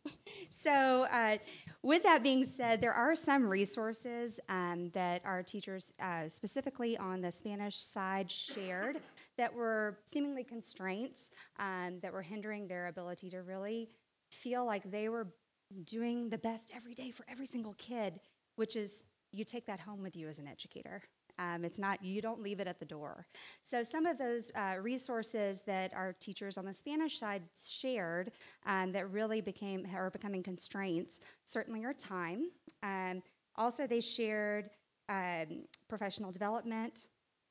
so, uh, with that being said, there are some resources um, that our teachers, uh, specifically on the Spanish side, shared that were seemingly constraints um, that were hindering their ability to really feel like they were doing the best every day for every single kid, which is you take that home with you as an educator. Um, it's not, you don't leave it at the door. So, some of those uh, resources that our teachers on the Spanish side shared um, that really became, are becoming constraints certainly are time. Um, also, they shared um, professional development,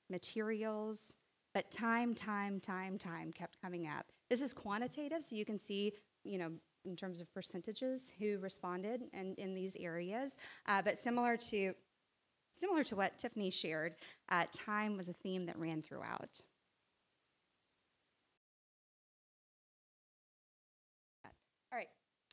materials, but time, time, time, time kept coming up. This is quantitative, so you can see, you know, in terms of percentages who responded and in these areas. Uh, but similar to similar to what Tiffany shared, uh, time was a theme that ran throughout. All right.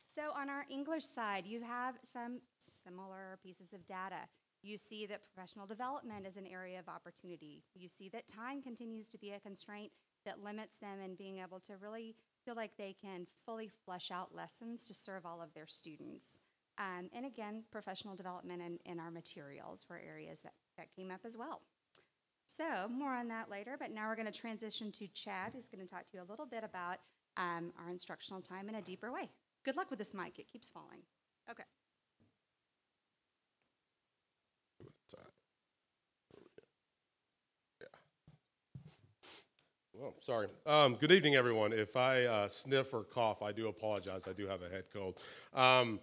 So on our English side, you have some similar pieces of data. You see that professional development is an area of opportunity. You see that time continues to be a constraint that limits them in being able to really feel like they can fully flesh out lessons to serve all of their students. Um, and again, professional development in, in our materials were areas that, that came up as well. So, more on that later, but now we're going to transition to Chad, who's going to talk to you a little bit about um, our instructional time in a deeper way. Good luck with this mic, it keeps falling. Okay. Well, sorry. Um, good evening, everyone. If I uh, sniff or cough, I do apologize. I do have a head cold. Um,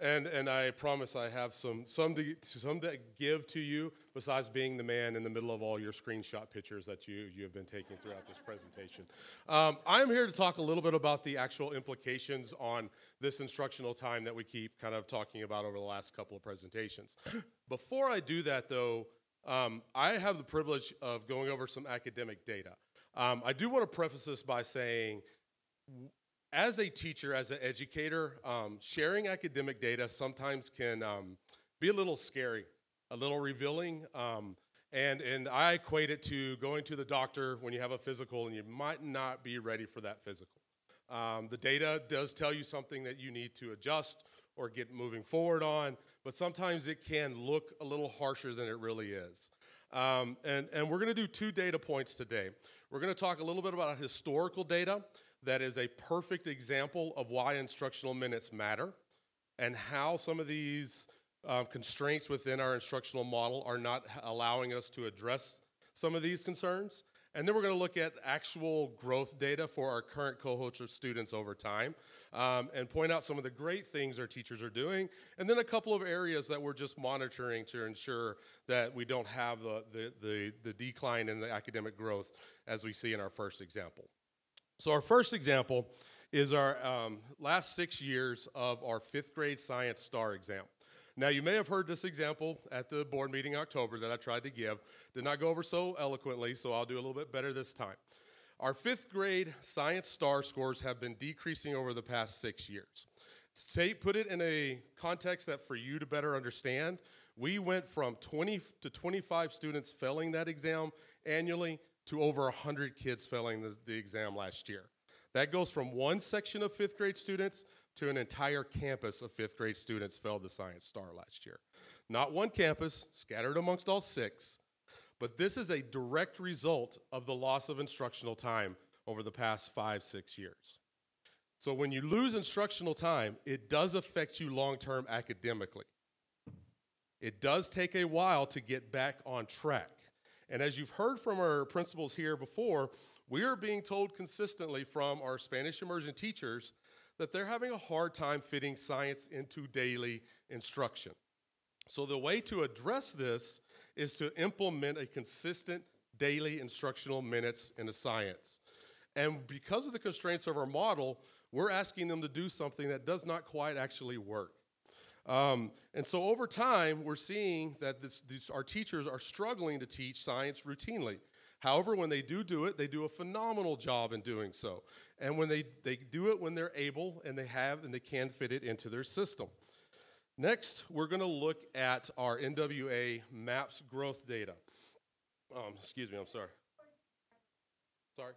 and, and I promise I have some, some, to, some to give to you besides being the man in the middle of all your screenshot pictures that you, you have been taking throughout this presentation. Um, I'm here to talk a little bit about the actual implications on this instructional time that we keep kind of talking about over the last couple of presentations. Before I do that, though, um, I have the privilege of going over some academic data. Um, I do want to preface this by saying, as a teacher, as an educator, um, sharing academic data sometimes can um, be a little scary, a little revealing. Um, and, and I equate it to going to the doctor when you have a physical and you might not be ready for that physical. Um, the data does tell you something that you need to adjust or get moving forward on, but sometimes it can look a little harsher than it really is. Um, and, and we're going to do two data points today. We're going to talk a little bit about historical data that is a perfect example of why instructional minutes matter and how some of these um, constraints within our instructional model are not allowing us to address some of these concerns. And then we're going to look at actual growth data for our current cohorts of students over time um, and point out some of the great things our teachers are doing, and then a couple of areas that we're just monitoring to ensure that we don't have the, the, the, the decline in the academic growth as we see in our first example. So, our first example is our um, last six years of our fifth grade science STAAR exam. Now, you may have heard this example at the board meeting in October that I tried to give. Did not go over so eloquently, so I'll do a little bit better this time. Our fifth grade science STAAR scores have been decreasing over the past six years. State put it in a context that for you to better understand, we went from 20 to 25 students failing that exam annually to over 100 kids failing the, the exam last year. That goes from one section of fifth grade students to an entire campus of fifth grade students failed the Science STAAR last year. Not one campus, scattered amongst all six, but this is a direct result of the loss of instructional time over the past five, six years. So when you lose instructional time, it does affect you long term academically. It does take a while to get back on track. And as you've heard from our principals here before, we are being told consistently from our Spanish immersion teachers that they're having a hard time fitting science into daily instruction. So, the way to address this is to implement a consistent daily instructional minutes into science. And because of the constraints of our model, we're asking them to do something that does not quite actually work. Um, and so over time, we're seeing that this, our teachers are struggling to teach science routinely. However, when they do do it, they do a phenomenal job in doing so. And when they, they do it when they're able and they have and they can fit it into their system. Next, we're going to look at our NWA MAPS growth data. Um, excuse me, I'm sorry. Sorry.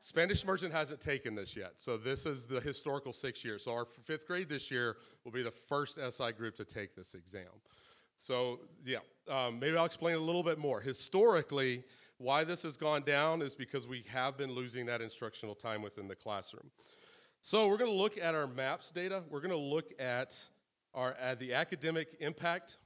Spanish immersion hasn't taken this yet. So this is the historical six years. So our fifth grade this year will be the first SI group to take this exam. So, yeah, um, maybe I'll explain a little bit more. Historically, Why this has gone down is because we have been losing that instructional time within the classroom. So we're going to look at our MAPS data. We're going to look at our at the academic impact.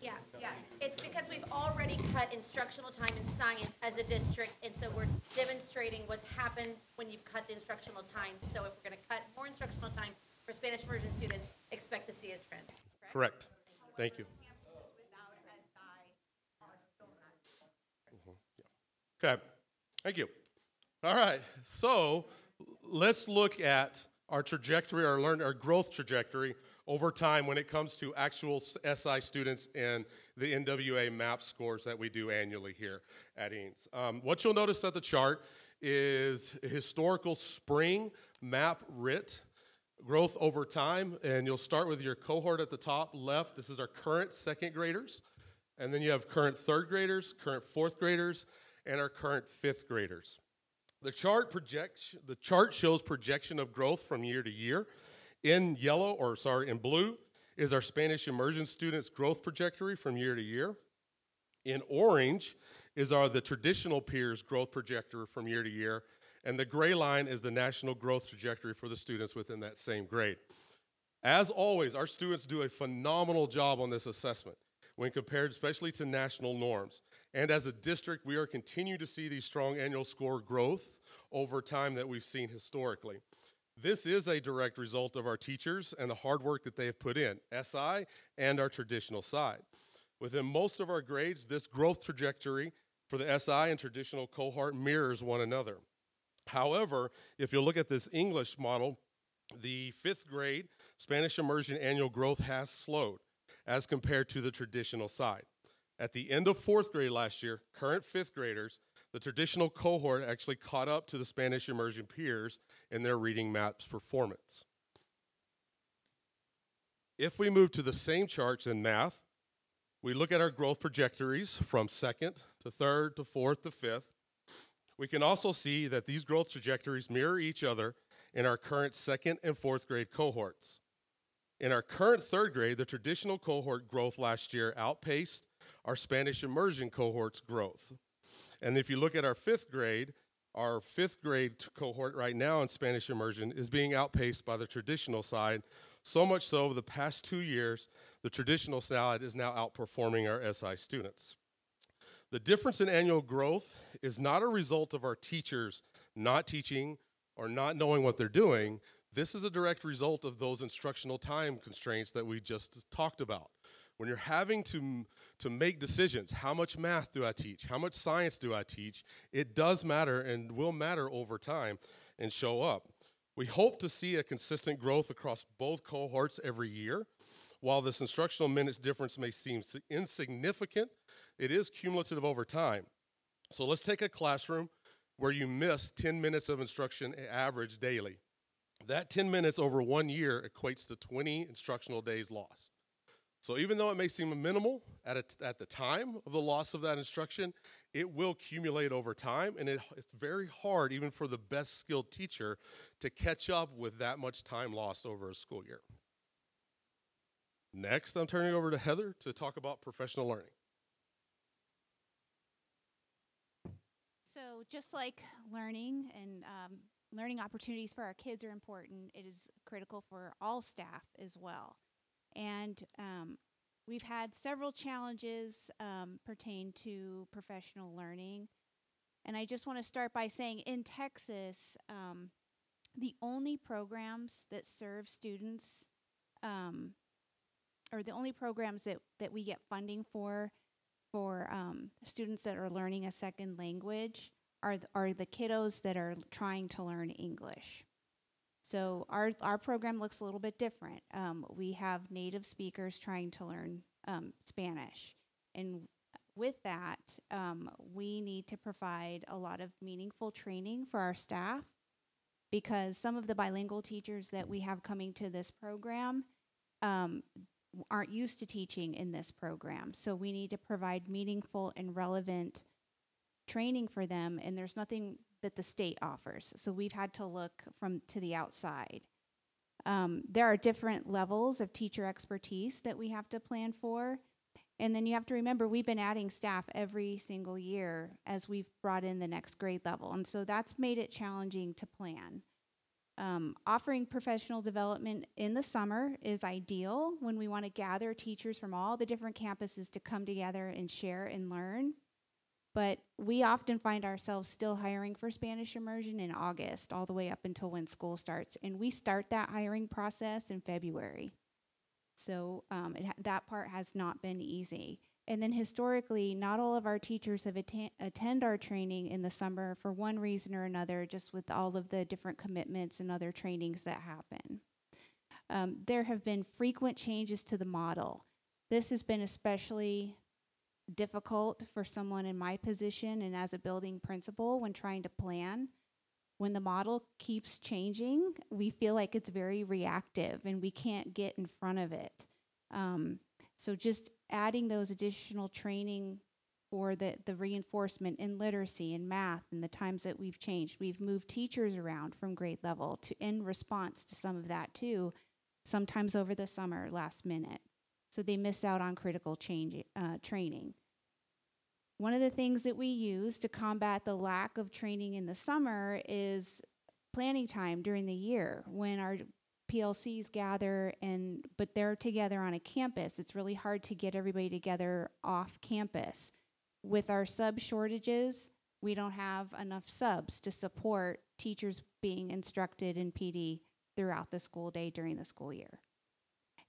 Yeah, yeah. It's because we've already cut instructional time in science as a district, and so we're demonstrating what's happened when you've cut the instructional time. So if we're gonna cut more instructional time for Spanish immersion students, expect to see a trend. Correct. Thank you. Mhm, yeah. Okay. Thank you. All right. So let's look at our trajectory, our learn, our growth trajectory over time when it comes to actual SI students and the NWA MAP scores that we do annually here at Eanes. Um, what you'll notice at the chart is historical spring MAP RIT growth over time, and you'll start with your cohort at the top left. This is our current second graders, and then you have current third graders, current fourth graders, and our current fifth graders. The chart projects the chart shows projection of growth from year to year. In yellow, or sorry, in blue, is our Spanish immersion students' growth trajectory from year to year. In orange is our the traditional peers growth trajectory from year to year, and the gray line is the national growth trajectory for the students within that same grade. As always, our students do a phenomenal job on this assessment when compared especially to national norms. And as a district, we are continuing to see these strong annual score growth over time that we've seen historically. This is a direct result of our teachers and the hard work that they have put in, SI and our traditional side. Within most of our grades, this growth trajectory for the SI and traditional cohort mirrors one another. However, if you look at this English model, the fifth grade Spanish immersion annual growth has slowed as compared to the traditional side. At the end of fourth grade last year, current fifth graders, the traditional cohort actually caught up to the Spanish immersion peers in their reading maps performance. If we move to the same charts in math, we look at our growth trajectories from second to third to fourth to fifth. We can also see that these growth trajectories mirror each other in our current second and fourth grade cohorts. In our current third grade, the traditional cohort growth last year outpaced our Spanish immersion cohort's growth. And if you look at our fifth grade, our fifth grade cohort right now in Spanish immersion is being outpaced by the traditional side, so much so over the past two years, the traditional side is now outperforming our SI students. The difference in annual growth is not a result of our teachers not teaching or not knowing what they're doing. This is a direct result of those instructional time constraints that we just talked about. When you're having to, to make decisions, how much math do I teach? How much science do I teach? It does matter and will matter over time and show up. We hope to see a consistent growth across both cohorts every year. While this instructional minutes difference may seem insignificant, it is cumulative over time. So let's take a classroom where you miss 10 minutes of instruction average daily. That 10 minutes over one year equates to 20 instructional days lost. So even though it may seem minimal at, a, at the time of the loss of that instruction, it will accumulate over time, and it, it's very hard, even for the best skilled teacher, to catch up with that much time lost over a school year. Next, I'm turning over to Heather to talk about professional learning. So, just like learning and um, learning opportunities for our kids are important, it is critical for all staff as well. And um, we've had several challenges um, pertain to professional learning. And I just want to start by saying in Texas, um, the only programs that serve students, um, or the only programs that, that we get funding for for um, students that are learning a second language are th- are the kiddos that are trying to learn English. So our our program looks a little bit different. Um, we have native speakers trying to learn um, Spanish, and with that, um, we need to provide a lot of meaningful training for our staff because some of the bilingual teachers that we have coming to this program um, aren't used to teaching in this program. So we need to provide meaningful and relevant training for them, and there's nothing that the state offers. So we've had to look from to the outside. Um, there are different levels of teacher expertise that we have to plan for, And then you have to remember, we've been adding staff every single year as we've brought in the next grade level. And so that's made it challenging to plan. Um, offering professional development in the summer is ideal when we want to gather teachers from all the different campuses to come together and share and learn. But we often find ourselves still hiring for Spanish immersion in August, all the way up until when school starts. And we start that hiring process in February. So um, ha- that part has not been easy. And then historically, not all of our teachers have atten- attend our training in the summer for one reason or another, just with all of the different commitments and other trainings that happen. Um, there have been frequent changes to the model. This has been especially difficult for someone in my position and as a building principal when trying to plan. When the model keeps changing, we feel like it's very reactive and we can't get in front of it. Um, so just adding those additional training for the, the reinforcement in literacy and math and the times that we've changed. We've moved teachers around from grade level to in response to some of that too, sometimes over the summer, last minute. So they miss out on critical change, uh, training. One of the things that we use to combat the lack of training in the summer is planning time during the year when our PLCs gather and but they're together on a campus. It's really hard to get everybody together off campus. With our sub shortages, we don't have enough subs to support teachers being instructed in PD throughout the school day during the school year.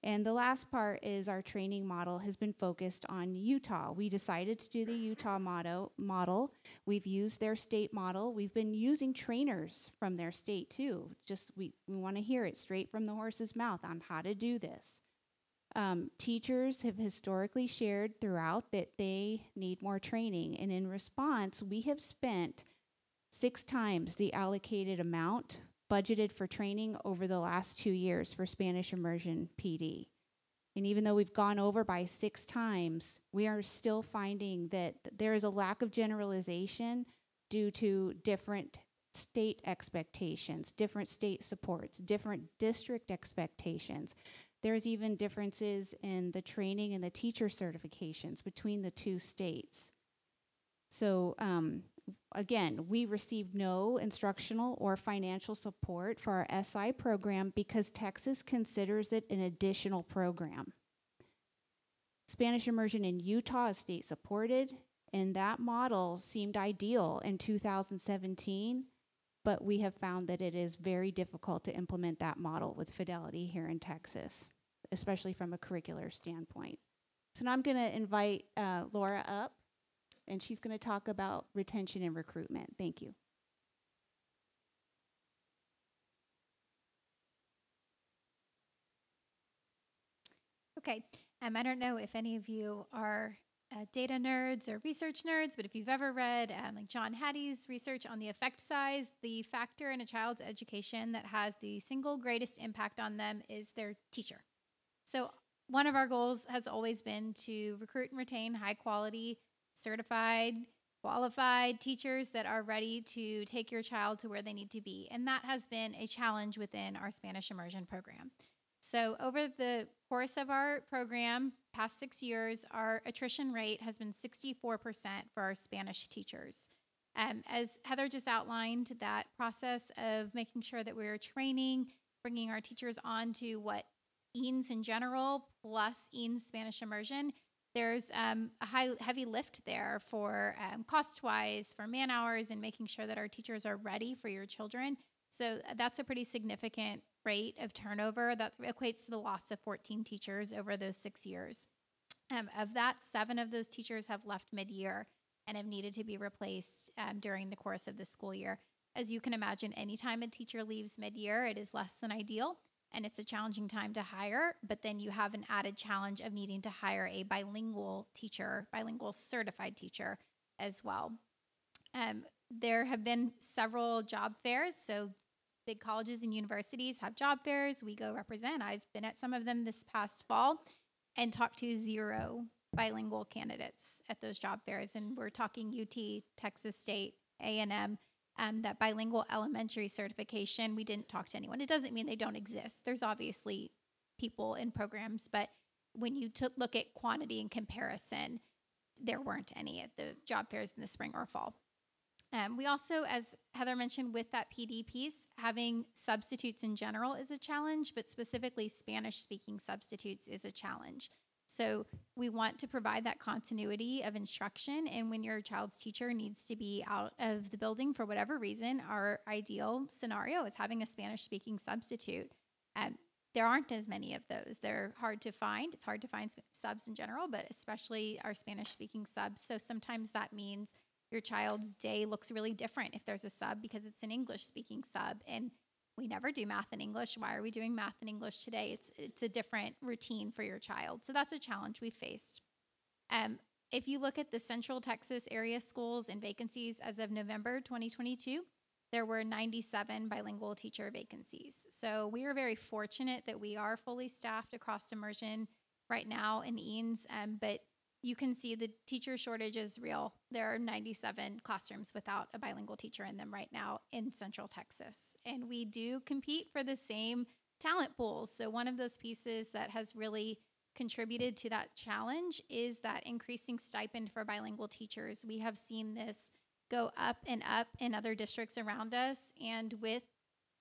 And the last part is our training model has been focused on Utah. We decided to do the Utah motto, model. We've used their state model. We've been using trainers from their state too. Just we, we want to hear it straight from the horse's mouth on how to do this. Um, teachers have historically shared throughout that they need more training. And in response, we have spent six times the allocated amount budgeted for training over the last two years for Spanish immersion PD. And even though we've gone over by six times, we are still finding that there is a lack of generalization due to different state expectations, different state supports, different district expectations. There's even differences in the training and the teacher certifications between the two states. So um, again, we received no instructional or financial support for our SI program because Texas considers it an additional program. Spanish immersion in Utah is state supported, and that model seemed ideal in 2017, but we have found that it is very difficult to implement that model with fidelity here in Texas, especially from a curricular standpoint. So now I'm going to invite uh, Laura up and she's going to talk about retention and recruitment. Thank you. Okay. Um, I don't know if any of you are uh, data nerds or research nerds, but if you've ever read um, like John Hattie's research on the effect size, the factor in a child's education that has the single greatest impact on them is their teacher. So one of our goals has always been to recruit and retain high quality, certified, qualified teachers that are ready to take your child to where they need to be. And that has been a challenge within our Spanish immersion program. So, over the course of our program, past six years, our attrition rate has been 64% for our Spanish teachers. Um, as Heather just outlined, that process of making sure that we're training, bringing our teachers on to what Eanes in general plus Eanes Spanish immersion, there's um, a high, heavy lift there for um, cost wise, for man hours, and making sure that our teachers are ready for your children. So uh, that's a pretty significant rate of turnover. That equates to the loss of 14 teachers over those six years. Um, of that, seven of those teachers have left mid year and have needed to be replaced um, during the course of the school year. As you can imagine, anytime a teacher leaves mid year, it is less than ideal and it's a challenging time to hire, but then you have an added challenge of needing to hire a bilingual teacher, bilingual certified teacher as well. Um, there have been several job fairs. So, big colleges and universities have job fairs. We go represent. I've been at some of them this past fall and talked to zero bilingual candidates at those job fairs. And we're talking UT, Texas State, A&M, um, that bilingual elementary certification. We didn't talk to anyone. It doesn't mean they don't exist. There's obviously people in programs, but when you took look at quantity and comparison, there weren't any at the job fairs in the spring or fall. Um, we also, as Heather mentioned, with that PD piece, having substitutes in general is a challenge, but specifically Spanish speaking substitutes is a challenge. So we want to provide that continuity of instruction. And when your child's teacher needs to be out of the building for whatever reason, our ideal scenario is having a Spanish speaking substitute. Um, there aren't as many of those. They're hard to find. It's hard to find subs in general, but especially our Spanish speaking subs. So sometimes that means your child's day looks really different if there's a sub because it's an English speaking sub. And we never do math and English. Why are we doing math and English today? It's it's a different routine for your child. So that's a challenge we faced. Um, if you look at the Central Texas area schools and vacancies as of November 2022, there were 97 bilingual teacher vacancies. So we are very fortunate that we are fully staffed across immersion right now in Eanes, um, but you can see the teacher shortage is real. There are 97 classrooms without a bilingual teacher in them right now in Central Texas. And we do compete for the same talent pools. So, one of those pieces that has really contributed to that challenge is that increasing stipend for bilingual teachers. We have seen this go up and up in other districts around us. And with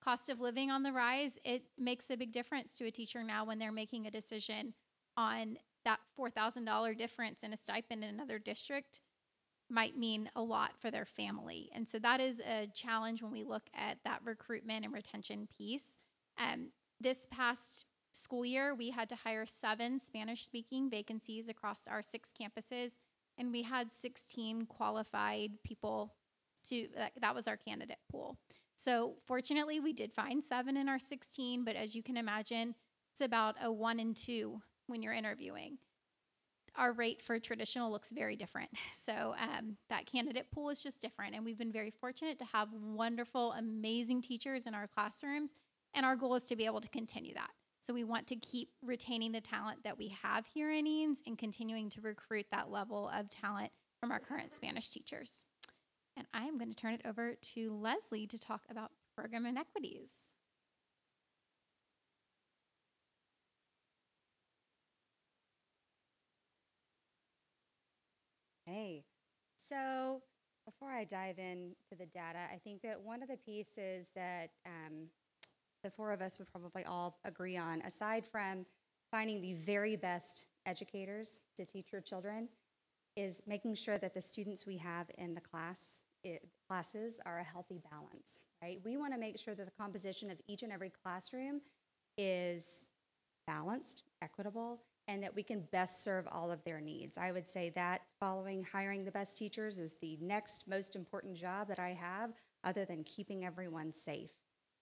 cost of living on the rise, it makes a big difference to a teacher now when they're making a decision on that $4,000 difference in a stipend in another district might mean a lot for their family. And so that is a challenge when we look at that recruitment and retention piece. Um, this past school year, we had to hire seven Spanish speaking vacancies across our six campuses, and we had 16 qualified people to that, that was our candidate pool. So fortunately, we did find seven in our 16, but as you can imagine, it's about a one and two when you're interviewing. Our rate for traditional looks very different. So um, that candidate pool is just different. And we've been very fortunate to have wonderful, amazing teachers in our classrooms. And our goal is to be able to continue that. So we want to keep retaining the talent that we have here in Eanes and continuing to recruit that level of talent from our current Spanish teachers. And I am going to turn it over to Leslie to talk about program inequities. So before I dive into the data, I think that one of the pieces that um, the four of us would probably all agree on, aside from finding the very best educators to teach your children, is making sure that the students we have in the class it, classes are a healthy balance, right? We want to make sure that the composition of each and every classroom is balanced, equitable, and that we can best serve all of their needs. I would say that following hiring the best teachers is the next most important job that I have, other than keeping everyone safe.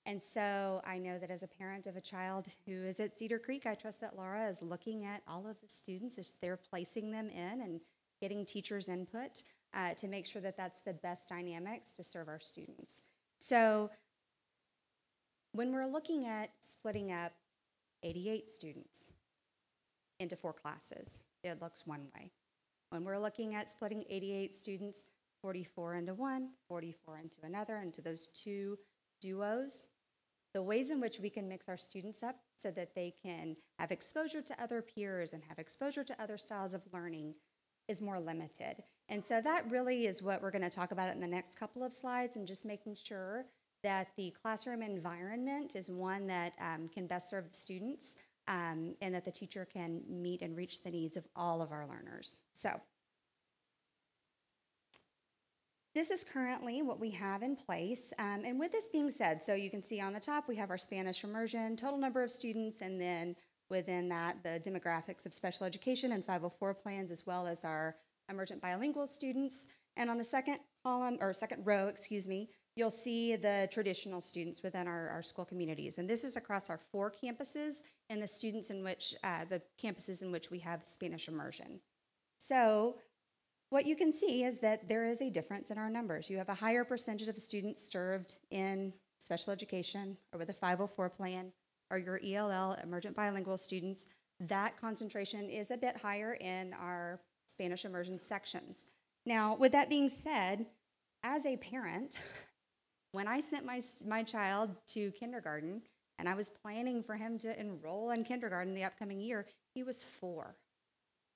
And so I know that as a parent of a child who is at Cedar Creek, I trust that Laura is looking at all of the students as they're placing them in and getting teachers' input uh, to make sure that that's the best dynamics to serve our students. So when we're looking at splitting up 88 students, into four classes. It looks one way. When we're looking at splitting 88 students, 44 into one, 44 into another, into those two duos, the ways in which we can mix our students up so that they can have exposure to other peers and have exposure to other styles of learning is more limited. And so that really is what we're going to talk about in the next couple of slides and just making sure that the classroom environment is one that um, can best serve the students um, and that the teacher can meet and reach the needs of all of our learners. So, this is currently what we have in place. Um, and with this being said, so you can see on the top we have our Spanish immersion, total number of students, and then within that the demographics of special education and 504 plans, as well as our emergent bilingual students. And on the second column, or second row, excuse me, you'll see the traditional students within our, our school communities. And this is across our four campuses and the students in which, uh, the campuses in which we have Spanish immersion. So what you can see is that there is a difference in our numbers. You have a higher percentage of students served in special education or with a 504 plan or your ELL, emergent bilingual students. That concentration is a bit higher in our Spanish immersion sections. Now, with that being said, as a parent, when I sent my, my child to kindergarten, and I was planning for him to enroll in kindergarten the upcoming year, he was four.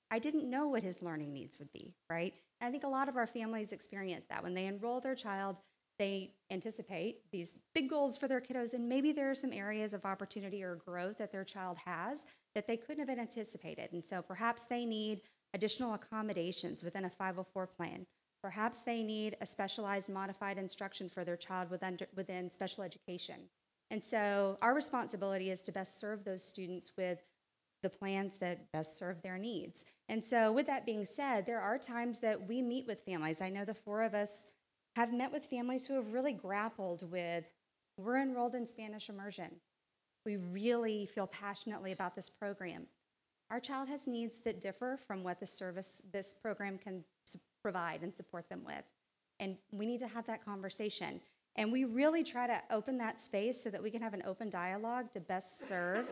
I didn't know what his learning needs would be, right? And I think a lot of our families experience that. When they enroll their child, they anticipate these big goals for their kiddos, and maybe there are some areas of opportunity or growth that their child has that they couldn't have anticipated. And so perhaps they need additional accommodations within a 504 plan. Perhaps they need a specialized modified instruction for their child within, within special education. And so our responsibility is to best serve those students with the plans that best serve their needs. And so, with that being said, there are times that we meet with families. I know the four of us have met with families who have really grappled with we're enrolled in Spanish immersion. We really feel passionately about this program. Our child has needs that differ from what the service this program can provide and support them with. And we need to have that conversation. And we really try to open that space so that we can have an open dialogue to best serve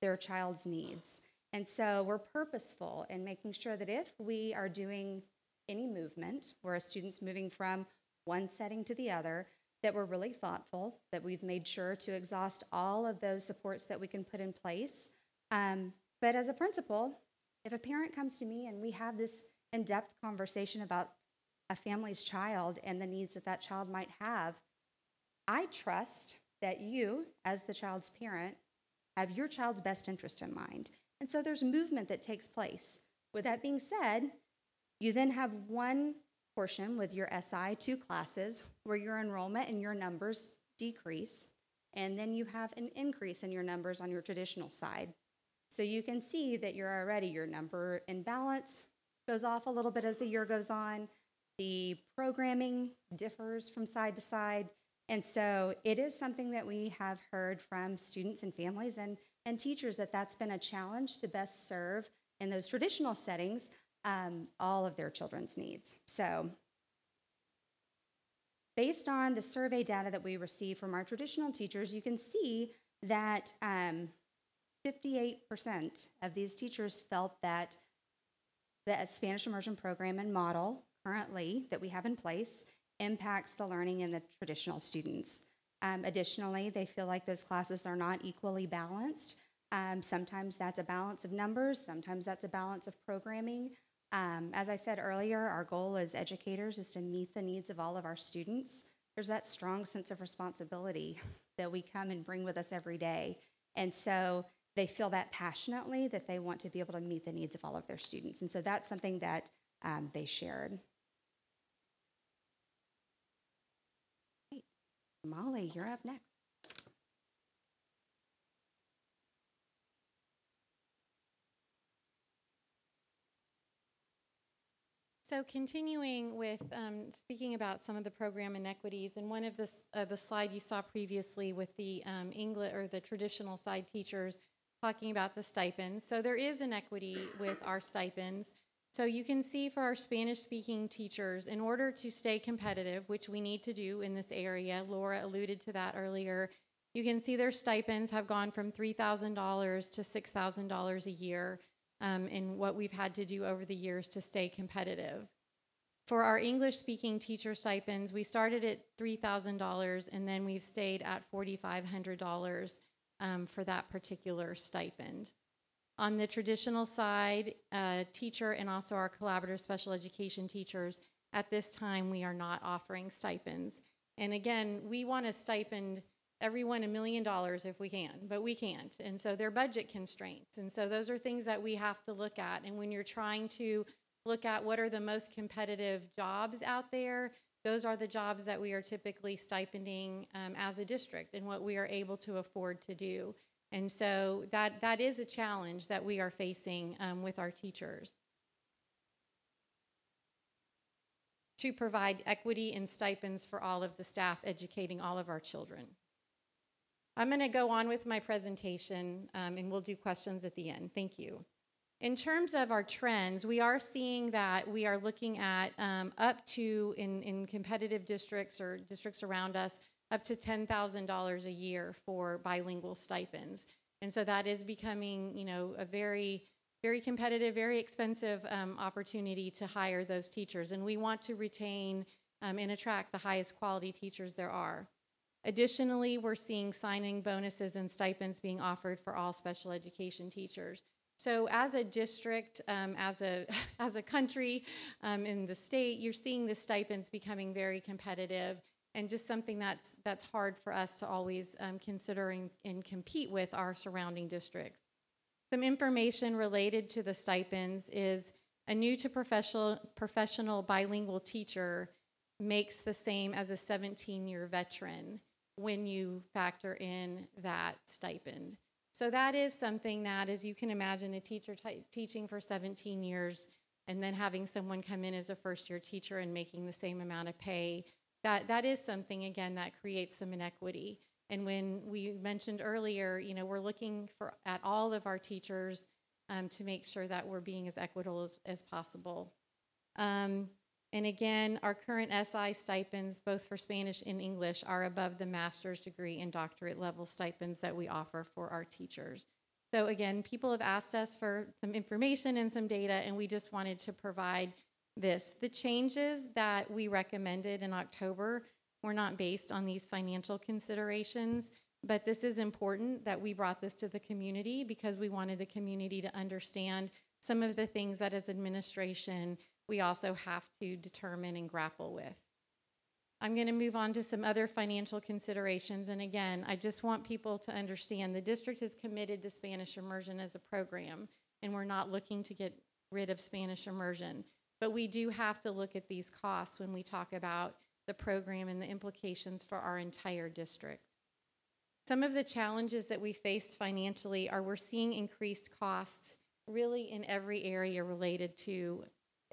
their child's needs. And so we're purposeful in making sure that if we are doing any movement where a student's moving from one setting to the other, that we're really thoughtful, that we've made sure to exhaust all of those supports that we can put in place. Um, but as a principal, if a parent comes to me and we have this in depth conversation about a family's child and the needs that that child might have, I trust that you, as the child's parent, have your child's best interest in mind. And so there's movement that takes place. With that being said, you then have one portion with your SI, two classes, where your enrollment and your numbers decrease, and then you have an increase in your numbers on your traditional side. So you can see that you're already, your number in balance goes off a little bit as the year goes on. The programming differs from side to side. And so it is something that we have heard from students and families and, and teachers that that's been a challenge to best serve in those traditional settings um, all of their children's needs. So, based on the survey data that we receive from our traditional teachers, you can see that um, 58% of these teachers felt that the Spanish immersion program and model currently that we have in place impacts the learning in the traditional students. Um, additionally, they feel like those classes are not equally balanced. Um, sometimes that's a balance of numbers, sometimes that's a balance of programming. Um, as I said earlier, our goal as educators is to meet the needs of all of our students. There's that strong sense of responsibility that we come and bring with us every day. And so they feel that passionately that they want to be able to meet the needs of all of their students. And so that's something that um, they shared. Molly, you're up next. So continuing with um, speaking about some of the program inequities, and one of the uh, the slide you saw previously with the um, English or the traditional side teachers talking about the stipends. So there is inequity with our stipends. So you can see for our Spanish speaking teachers, in order to stay competitive, which we need to do in this area, Laura alluded to that earlier, you can see their stipends have gone from $3,000 to $6,000 a year um, and what we've had to do over the years to stay competitive. For our English speaking teacher stipends, we started at $3,000 and then we've stayed at $4,500 um, for that particular stipend. On the traditional side, uh, teacher and also our collaborative special education teachers, at this time we are not offering stipends. And again, we want to stipend everyone a million dollars if we can, but we can't. And so there are budget constraints. And so those are things that we have to look at. And when you're trying to look at what are the most competitive jobs out there, those are the jobs that we are typically stipending um, as a district and what we are able to afford to do. And so that, that is a challenge that we are facing um, with our teachers. To provide equity and stipends for all of the staff educating all of our children. I'm going to go on with my presentation um, and we'll do questions at the end. Thank you. In terms of our trends, we are seeing that we are looking at um, up to, in, in competitive districts or districts around us, up to $10,000 a year for bilingual stipends. And so that is becoming, you know, a very, very competitive, very expensive um, opportunity to hire those teachers. And we want to retain um, and attract the highest quality teachers there are. Additionally, we're seeing signing bonuses and stipends being offered for all special education teachers. So as a district, um, as a as a country, um, in the state, you're seeing the stipends becoming very competitive, and just something that's that's hard for us to always um, consider and, and compete with our surrounding districts. Some information related to the stipends is a new to professional professional bilingual teacher makes the same as a 17 year veteran when you factor in that stipend. So that is something that, as you can imagine, a teacher teaching for 17 years and then having someone come in as a first year teacher and making the same amount of pay, that, that is something, again, that creates some inequity. And when we mentioned earlier, you know, we're looking for at all of our teachers um, to make sure that we're being as equitable as, as possible. Um, and again, our current SI stipends, both for Spanish and English, are above the master's degree and doctorate level stipends that we offer for our teachers. So again, people have asked us for some information and some data, and we just wanted to provide this. The changes that we recommended in October were not based on these financial considerations, but this is important that we brought this to the community because we wanted the community to understand some of the things that as administration we also have to determine and grapple with. I'm going to move on to some other financial considerations. And again, I just want people to understand the district is committed to Spanish immersion as a program, and we're not looking to get rid of Spanish immersion. But we do have to look at these costs when we talk about the program and the implications for our entire district. Some of the challenges that we faced financially are we're seeing increased costs really in every area related to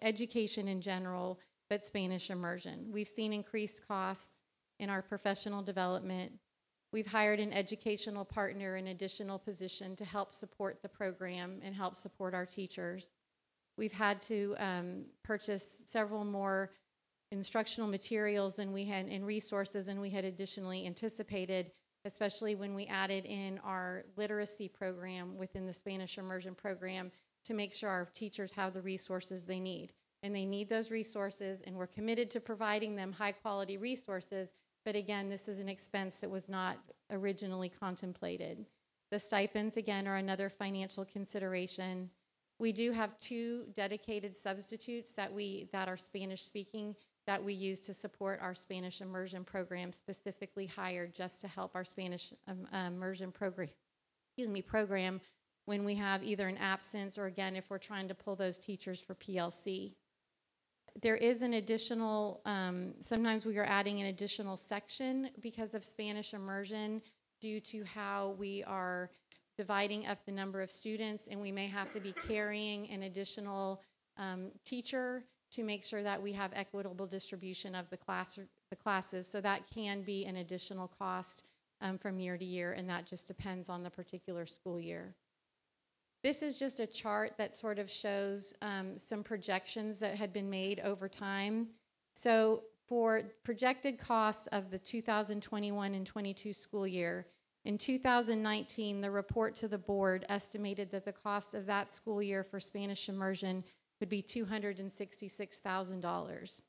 education in general, but Spanish immersion. We've seen increased costs in our professional development. We've hired an educational partner in additional position to help support the program and help support our teachers. We've had to um, purchase several more instructional materials than we had in resources than we had additionally anticipated, especially when we added in our literacy program within the Spanish immersion program to make sure our teachers have the resources they need. And they need those resources, and we're committed to providing them high quality resources. But again, this is an expense that was not originally contemplated. The stipends, again, are another financial consideration. We do have two dedicated substitutes that we that are Spanish speaking that we use to support our Spanish immersion program, specifically hired just to help our Spanish um, immersion program. Excuse me, program when we have either an absence or again if we're trying to pull those teachers for PLC. There is an additional, um, sometimes we are adding an additional section because of Spanish immersion due to how we are dividing up the number of students, and we may have to be carrying an additional um, teacher to make sure that we have equitable distribution of the class the classes. So that can be an additional cost um, from year to year, and that just depends on the particular school year. This is just a chart that sort of shows um, some projections that had been made over time. So for projected costs of the 2021 and 22 school year, in 2019, the report to the board estimated that the cost of that school year for Spanish immersion would be $266,000.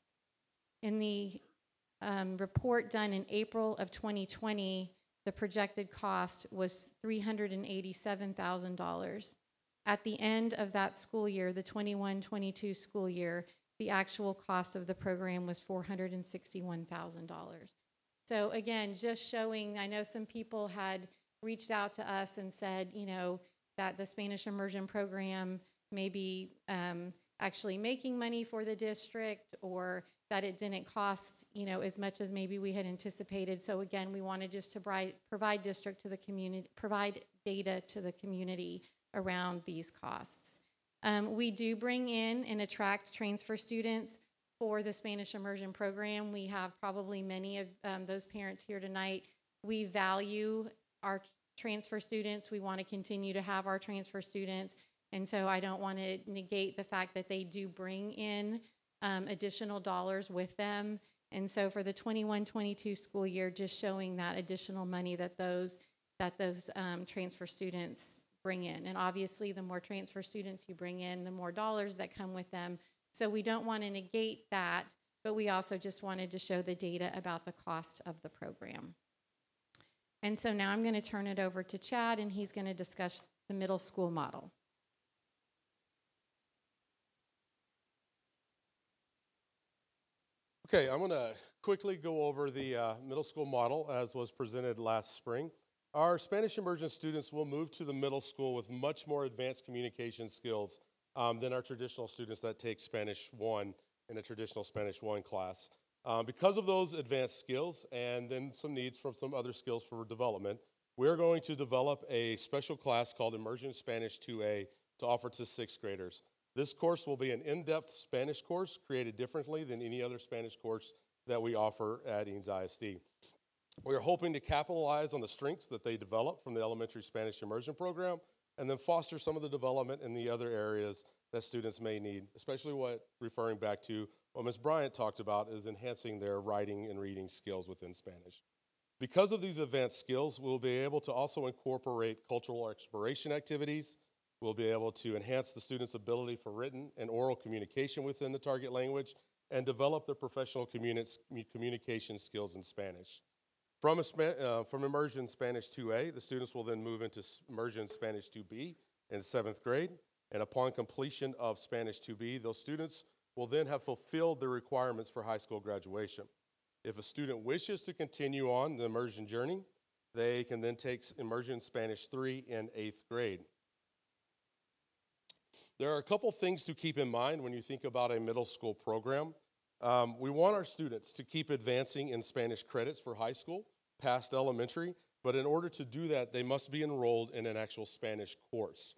In the um, report done in April of 2020, the projected cost was $387,000. At the end of that school year, the 21 22 school year, the actual cost of the program was $461,000. So, again, just showing, I know some people had reached out to us and said, you know, that the Spanish immersion program may be um, actually making money for the district or that it didn't cost, you know, as much as maybe we had anticipated. So again, we wanted just to provide, provide district to the community, provide data to the community around these costs. Um, we do bring in and attract transfer students for the Spanish immersion program. We have probably many of um, those parents here tonight. We value our transfer students. We want to continue to have our transfer students. And so I don't want to negate the fact that they do bring in um, additional dollars with them. And so for the 21-22 school year, just showing that additional money that those that those um, transfer students bring in. And obviously, the more transfer students you bring in, the more dollars that come with them. So we don't want to negate that, but we also just wanted to show the data about the cost of the program. And so now I'm going to turn it over to Chad, and he's going to discuss the middle school model. Okay, I'm going to quickly go over the uh, middle school model as was presented last spring. Our Spanish immersion students will move to the middle school with much more advanced communication skills um, than our traditional students that take Spanish 1 in a traditional Spanish 1 class. Um, because of those advanced skills and then some needs from some other skills for development, we're going to develop a special class called Immersion Spanish 2A to offer to sixth graders. This course will be an in depth Spanish course created differently than any other Spanish course that we offer at Eanes ISD. We are hoping to capitalize on the strengths that they develop from the elementary Spanish immersion program and then foster some of the development in the other areas that students may need, especially what referring back to what Ms. Bryant talked about is enhancing their writing and reading skills within Spanish. Because of these advanced skills, we'll be able to also incorporate cultural exploration activities. We'll be able to enhance the students' ability for written and oral communication within the target language and develop their professional communi- communication skills in Spanish. From, uh, from Immersion Spanish 2A, the students will then move into Immersion Spanish 2B in seventh grade. And upon completion of Spanish 2B, those students will then have fulfilled the requirements for high school graduation. If a student wishes to continue on the immersion journey, they can then take Immersion Spanish 3 in eighth grade. There are a couple things to keep in mind when you think about a middle school program. Um, we want our students to keep advancing in Spanish credits for high school past elementary, but in order to do that, they must be enrolled in an actual Spanish course.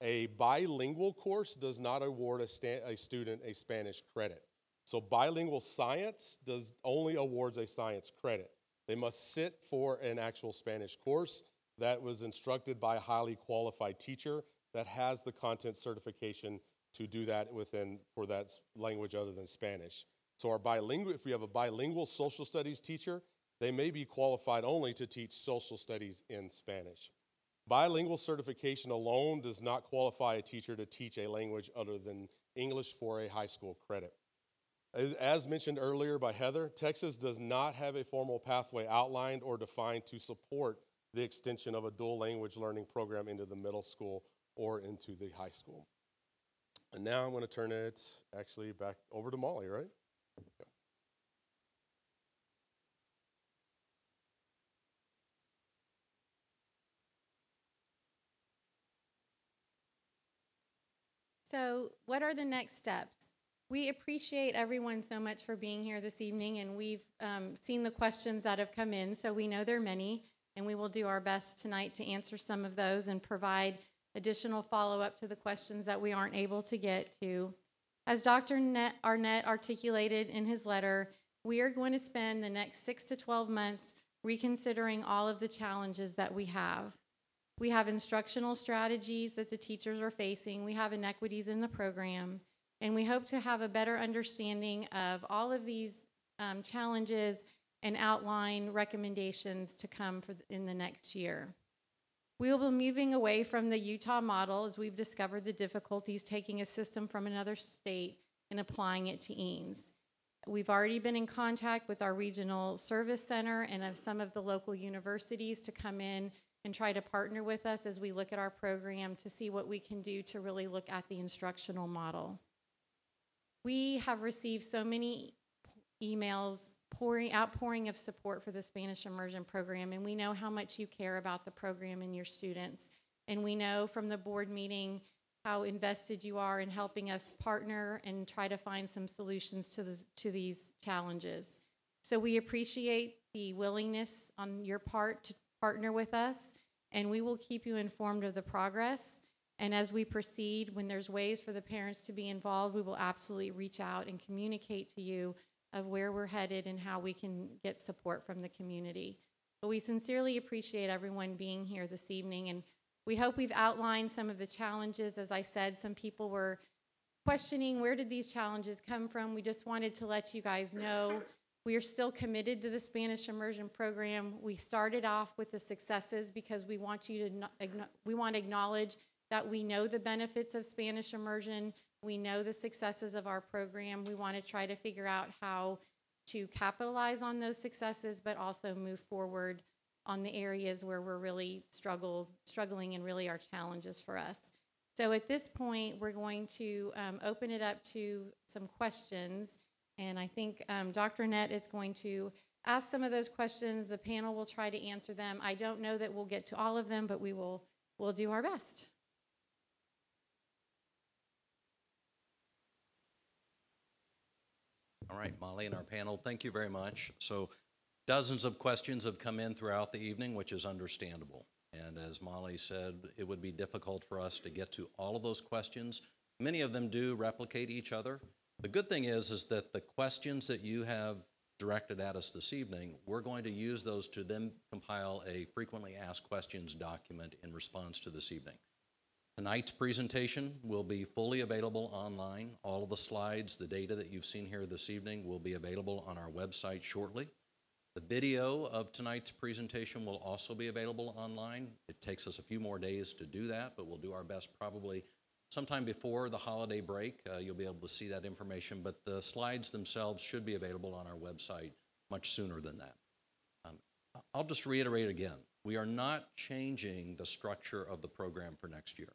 A bilingual course does not award a, sta- a student a Spanish credit. So bilingual science does only awards a science credit. They must sit for an actual Spanish course that was instructed by a highly qualified teacher that has the content certification to do that within for that language other than Spanish. So our bilingual if we have a bilingual social studies teacher, they may be qualified only to teach social studies in Spanish. Bilingual certification alone does not qualify a teacher to teach a language other than English for a high school credit. As mentioned earlier by Heather, Texas does not have a formal pathway outlined or defined to support the extension of a dual language learning program into the middle school or into the high school. And now I'm going to turn it actually back over to Molly, right? So, what are the next steps? We appreciate everyone so much for being here this evening, and we've um, seen the questions that have come in, so we know there are many, and we will do our best tonight to answer some of those and provide additional follow up to the questions that we aren't able to get to. As Dr. Arnett articulated in his letter, we are going to spend the next six to 12 months reconsidering all of the challenges that we have. We have instructional strategies that the teachers are facing. We have inequities in the program. And we hope to have a better understanding of all of these um, challenges and outline recommendations to come for in the next year. We will be moving away from the Utah model as we've discovered the difficulties taking a system from another state and applying it to Eanes. We've already been in contact with our regional service center and of some of the local universities to come in and try to partner with us as we look at our program to see what we can do to really look at the instructional model. We have received so many emails pouring outpouring of support for the Spanish immersion program and we know how much you care about the program and your students and we know from the board meeting how invested you are in helping us partner and try to find some solutions to, the, to these challenges. So we appreciate the willingness on your part to partner with us, and we will keep you informed of the progress. And as we proceed, when there's ways for the parents to be involved, we will absolutely reach out and communicate to you of where we're headed and how we can get support from the community. But we sincerely appreciate everyone being here this evening, and we hope we've outlined some of the challenges. As I said, some people were questioning where did these challenges come from. We just wanted to let you guys know we are still committed to the Spanish immersion program. We started off with the successes because we want you to we want to acknowledge that we know the benefits of Spanish immersion. We know the successes of our program. We want to try to figure out how to capitalize on those successes, but also move forward on the areas where we're really struggling and really are challenges for us. So at this point, we're going to um, open it up to some questions. And I think um, Dr. Arnett is going to ask some of those questions. The panel will try to answer them. I don't know that we'll get to all of them, but we will, we'll do our best. All right, Molly and our panel, thank you very much. So dozens of questions have come in throughout the evening, which is understandable. And as Molly said, it would be difficult for us to get to all of those questions. Many of them do replicate each other. The good thing is, is that the questions that you have directed at us this evening, we're going to use those to then compile a frequently asked questions document in response to this evening. Tonight's presentation will be fully available online. All of the slides, the data that you've seen here this evening will be available on our website shortly. The video of tonight's presentation will also be available online. It takes us a few more days to do that, but we'll do our best probably sometime before the holiday break. Uh, you'll be able to see that information, but the slides themselves should be available on our website much sooner than that. Um, I'll just reiterate again, we are not changing the structure of the program for next year.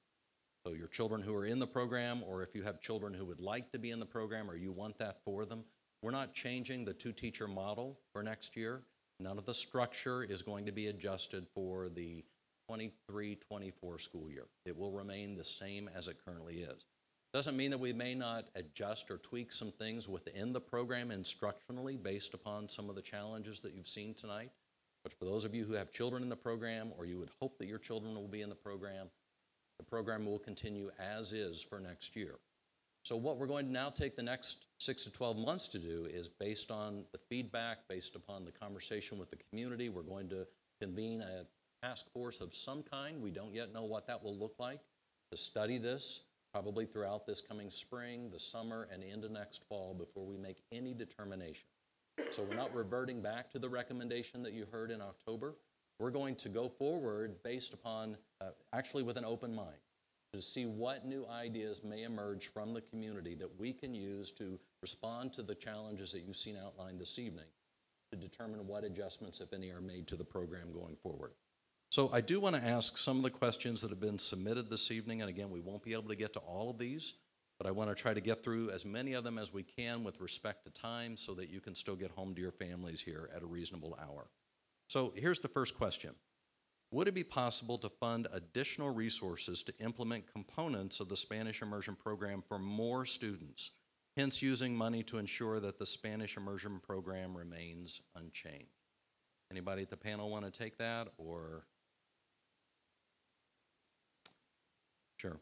So your children who are in the program, or if you have children who would like to be in the program or you want that for them, we're not changing the two-teacher model for next year. None of the structure is going to be adjusted for the 23-24 school year. It will remain the same as it currently is. Doesn't mean that we may not adjust or tweak some things within the program instructionally based upon some of the challenges that you've seen tonight. But for those of you who have children in the program or you would hope that your children will be in the program, the program will continue as is for next year. So what we're going to now take the next six to 12 months to do is based on the feedback, based upon the conversation with the community, we're going to convene a task force of some kind. We don't yet know what that will look like to study this probably throughout this coming spring, the summer, and into next fall before we make any determination. So we're not reverting back to the recommendation that you heard in October. We're going to go forward based upon, uh, actually with an open mind, to see what new ideas may emerge from the community that we can use to respond to the challenges that you've seen outlined this evening to determine what adjustments, if any, are made to the program going forward. So I do want to ask some of the questions that have been submitted this evening, and again, we won't be able to get to all of these, but I want to try to get through as many of them as we can with respect to time so that you can still get home to your families here at a reasonable hour. So here's the first question. Would it be possible to fund additional resources to implement components of the Spanish immersion program for more students, hence using money to ensure that the Spanish immersion program remains unchanged? Anybody at the panel want to take that or? Sure.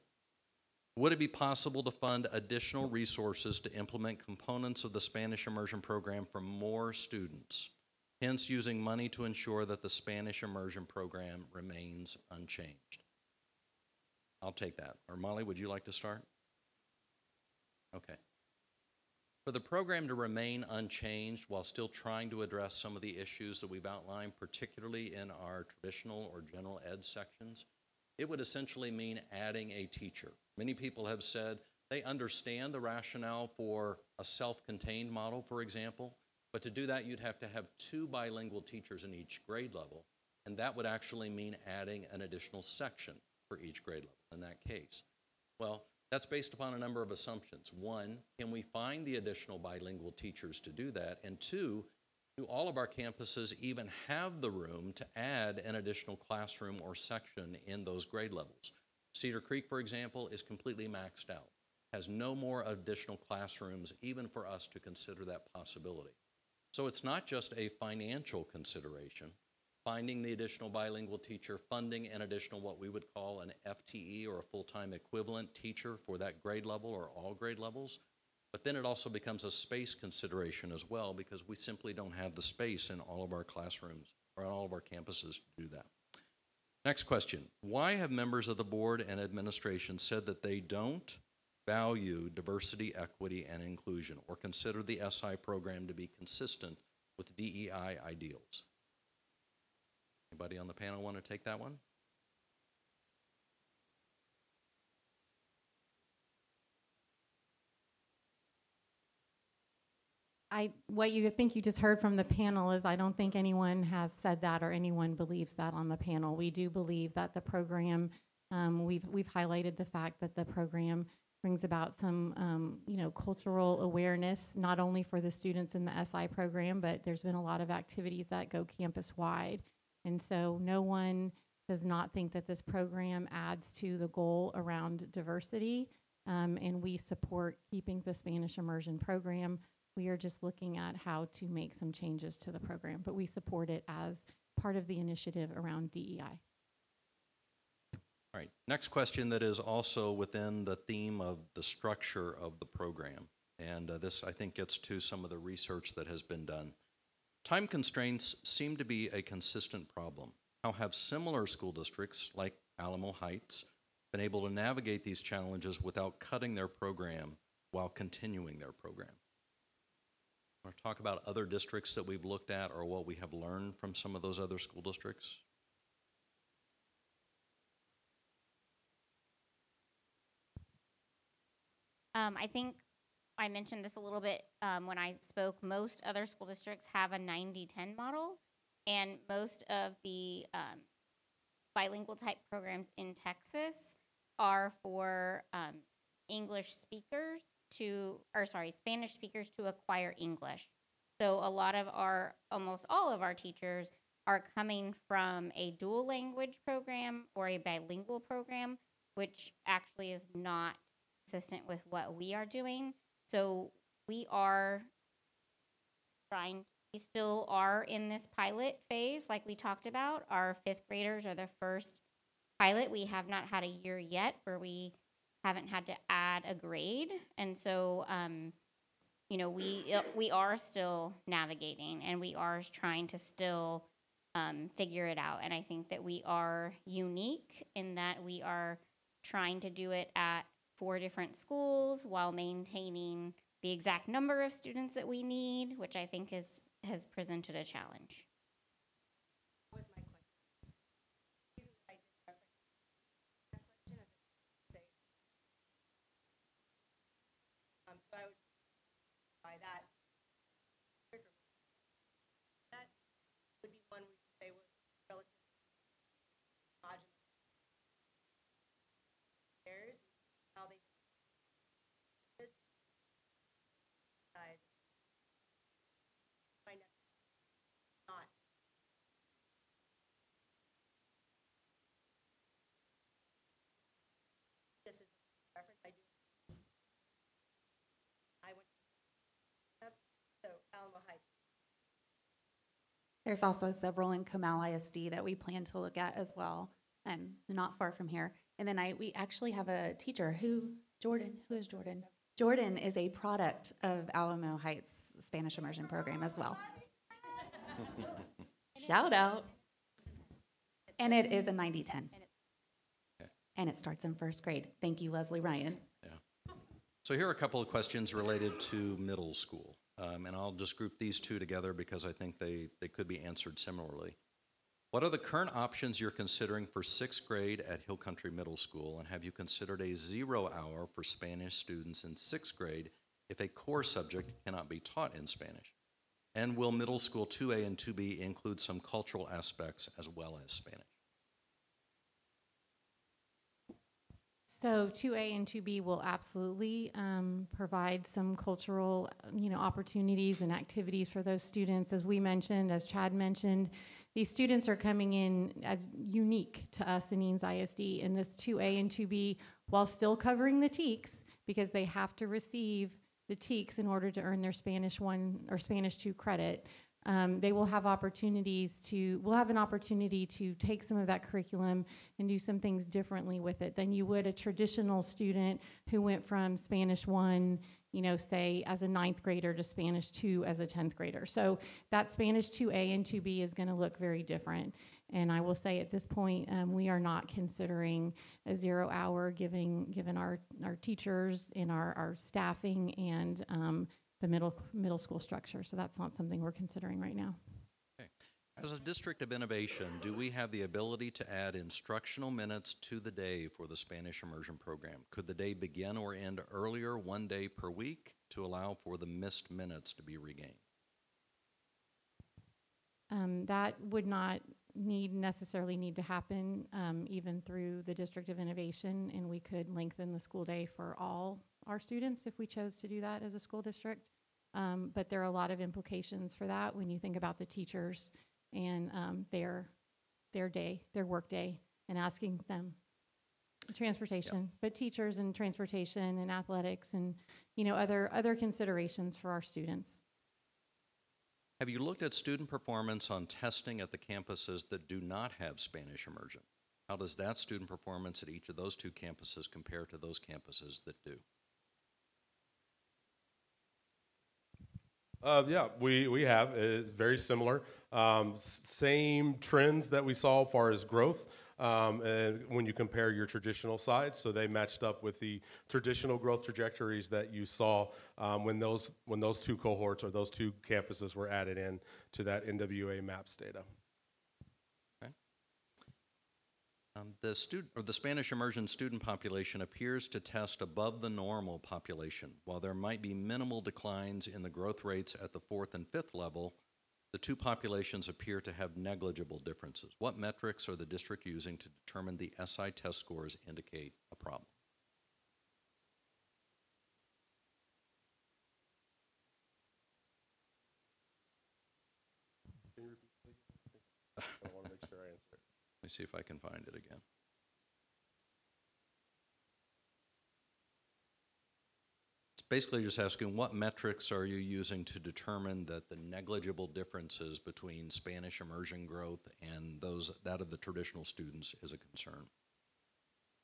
Would it be possible to fund additional resources to implement components of the Spanish immersion program for more students? hence using money to ensure that the Spanish immersion program remains unchanged. I'll take that. Or Molly, would you like to start? Okay. For the program to remain unchanged while still trying to address some of the issues that we've outlined, particularly in our traditional or general ed sections, it would essentially mean adding a teacher. Many people have said they understand the rationale for a self contained model, for example, but to do that, you'd have to have two bilingual teachers in each grade level, and that would actually mean adding an additional section for each grade level in that case. Well, that's based upon a number of assumptions. One, can we find the additional bilingual teachers to do that? And two, do all of our campuses even have the room to add an additional classroom or section in those grade levels? Cedar Creek, for example, is completely maxed out, has no more additional classrooms, even for us to consider that possibility. So it's not just a financial consideration, finding the additional bilingual teacher, funding an additional what we would call an FTE or a full-time equivalent teacher for that grade level or all grade levels. But then it also becomes a space consideration as well because we simply don't have the space in all of our classrooms or on all of our campuses to do that. Next question. Why have members of the board and administration said that they don't value diversity, equity, and inclusion, or consider the SI program to be consistent with DEI ideals. Anybody on the panel want to take that one? I, what you think you just heard from the panel is I don't think anyone has said that or anyone believes that on the panel. We do believe that the program, um, we've, we've highlighted the fact that the program brings about some, um, you know, cultural awareness, not only for the students in the SI program, but there's been a lot of activities that go campus-wide. And so no one does not think that this program adds to the goal around diversity. Um, and we support keeping the Spanish immersion program. We are just looking at how to make some changes to the program, but we support it as part of the initiative around DEI. All right, next question that is also within the theme of the structure of the program. And uh, this, I think, gets to some of the research that has been done. Time constraints seem to be a consistent problem. How have similar school districts, like Alamo Heights, been able to navigate these challenges without cutting their program while continuing their program? Talk about other districts that we've looked at or what we have learned from some of those other school districts? Um, I think I mentioned this a little bit um, when I spoke. Most other school districts have a 90 10 model, and most of the um, bilingual type programs in Texas are for um, English speakers to, or sorry, Spanish speakers to acquire English. So a lot of our, almost all of our teachers are coming from a dual language program or a bilingual program, which actually is not consistent with what we are doing. So we are trying, we still are in this pilot phase, like we talked about. Our fifth graders are the first pilot. We have not had a year yet where we haven't had to add a grade. And so, um, you know, we, uh, we are still navigating and we are trying to still um, figure it out. And I think that we are unique in that we are trying to do it at four different schools while maintaining the exact number of students that we need, which I think is, has presented a challenge. Um, so I would, by that, that would be one we would say was relatively homogeneous. Theirs, how they. this side. Find out Not. This is a reference I do. I went. Yep, So Alamo Heights. There's also several in Comal ISD that we plan to look at as well, um, not far from here. And then I, we actually have a teacher who, Jordan, who is Jordan? Jordan is a product of Alamo Heights Spanish immersion program as well. Shout out. And it is a 90 10. And it starts in first grade. Thank you, Leslie Ryan. Yeah. So here are a couple of questions related to middle school. Um, and I'll just group these two together because I think they, they could be answered similarly. What are the current options you're considering for sixth grade at Hill Country Middle School? And have you considered a zero hour for Spanish students in sixth grade if a core subject cannot be taught in Spanish? And will middle school 2A and 2B include some cultural aspects as well as Spanish? So 2A and 2B will absolutely um, provide some cultural, you know, opportunities and activities for those students. As we mentioned, as Chad mentioned, these students are coming in as unique to us in Eanes ISD. And this 2A and 2B, while still covering the TEKS, because they have to receive the TEKS in order to earn their Spanish 1 or Spanish 2 credit, um, they will have opportunities to, will have an opportunity to take some of that curriculum and do some things differently with it than you would a traditional student who went from Spanish 1, you know, say as a ninth grader to Spanish 2 as a 10th grader. So that Spanish 2A and 2B is going to look very different. And I will say at this point, um, we are not considering a zero hour giving, given our, our teachers and our, our staffing and um, the middle, middle school structure. So that's not something we're considering right now. Okay. As a district of innovation, do we have the ability to add instructional minutes to the day for the Spanish immersion program? Could the day begin or end earlier one day per week to allow for the missed minutes to be regained? Um, that would not need necessarily need to happen um, even through the District of Innovation, and we could lengthen the school day for all our students if we chose to do that as a school district. Um, but there are a lot of implications for that when you think about the teachers and um, their their day, their work day, and asking them transportation, but teachers and transportation and athletics and you know other other considerations for our students. Have you looked at student performance on testing at the campuses that do not have Spanish immersion? How does that student performance at each of those two campuses compare to those campuses that do? Uh, yeah, we, we have. It's very similar. Um, same trends that we saw as far as growth. Um, and when you compare your traditional sides, so they matched up with the traditional growth trajectories that you saw um, when those when those two cohorts or those two campuses were added in to that NWEA MAPS data. Um, the student or the Spanish immersion student population appears to test above the normal population. While there might be minimal declines in the growth rates at the fourth and fifth level, the two populations appear to have negligible differences. What metrics are the district using to determine the SI test scores indicate a problem? I want to make sure I answer it. Let me see if I can find it again. It's basically just asking what metrics are you using to determine that the negligible differences between Spanish immersion growth and those that of the traditional students is a concern?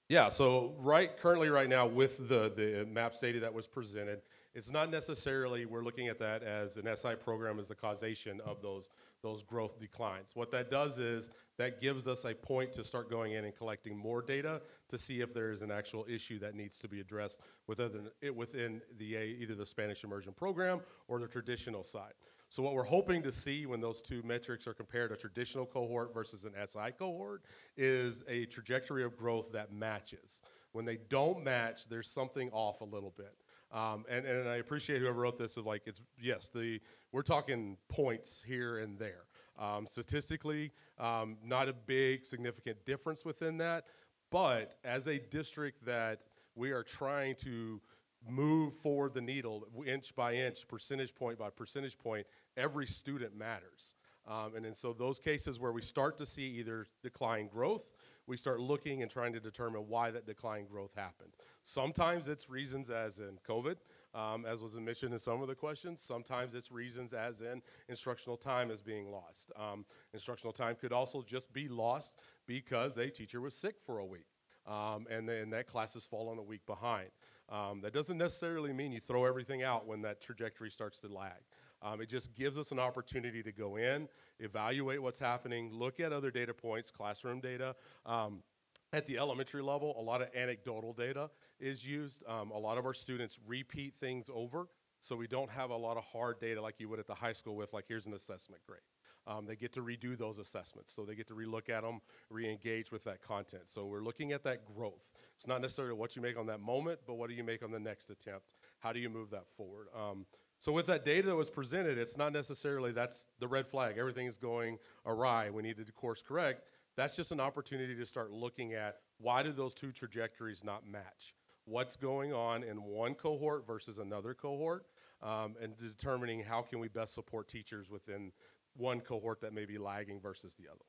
Yeah, so right currently right now with the the MAPS data that was presented, it's not necessarily we're looking at that as an SI program as the causation of those those growth declines. What that does is that gives us a point to start going in and collecting more data to see if there is an actual issue that needs to be addressed within it within the either the Spanish immersion program or the traditional side. So what we're hoping to see when those two metrics are compared, a traditional cohort versus an SI cohort, is a trajectory of growth that matches. When they don't match, there's something off a little bit. Um, and, and I appreciate whoever wrote this of like it's yes the we're talking points here and there. Um, statistically, um, not a big significant difference within that, but as a district that we are trying to move forward the needle inch by inch, percentage point by percentage point, every student matters. Um, and then so those cases where we start to see either decline growth, we start looking and trying to determine why that decline growth happened. Sometimes it's reasons as in COVID, um, as was mentioned in some of the questions. Sometimes it's reasons as in instructional time is being lost. Um, instructional time could also just be lost because a teacher was sick for a week. Um, and then that class has fallen a week behind. Um, that doesn't necessarily mean you throw everything out when that trajectory starts to lag. Um, it just gives us an opportunity to go in, evaluate what's happening, look at other data points, classroom data. Um, at the elementary level, a lot of anecdotal data is used. Um, a lot of our students repeat things over, so we don't have a lot of hard data like you would at the high school with, like, here's an assessment grade. Um, they get to redo those assessments, so they get to relook at them, re-engage with that content. So we're looking at that growth. It's not necessarily what you make on that moment, but what do you make on the next attempt? How do you move that forward? Um, so with that data that was presented, it's not necessarily that's the red flag. Everything is going awry. We need to course correct. That's just an opportunity to start looking at why do those two trajectories not match? What's going on in one cohort versus another cohort, um, and determining how can we best support teachers within one cohort that may be lagging versus the other.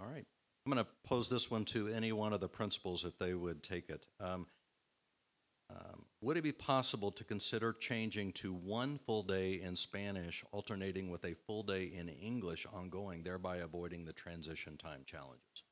All right. I'm going to pose this one to any one of the principals if they would take it. Um, um, would it be possible to consider changing to one full day in Spanish, alternating with a full day in English ongoing, thereby avoiding the transition time challenges?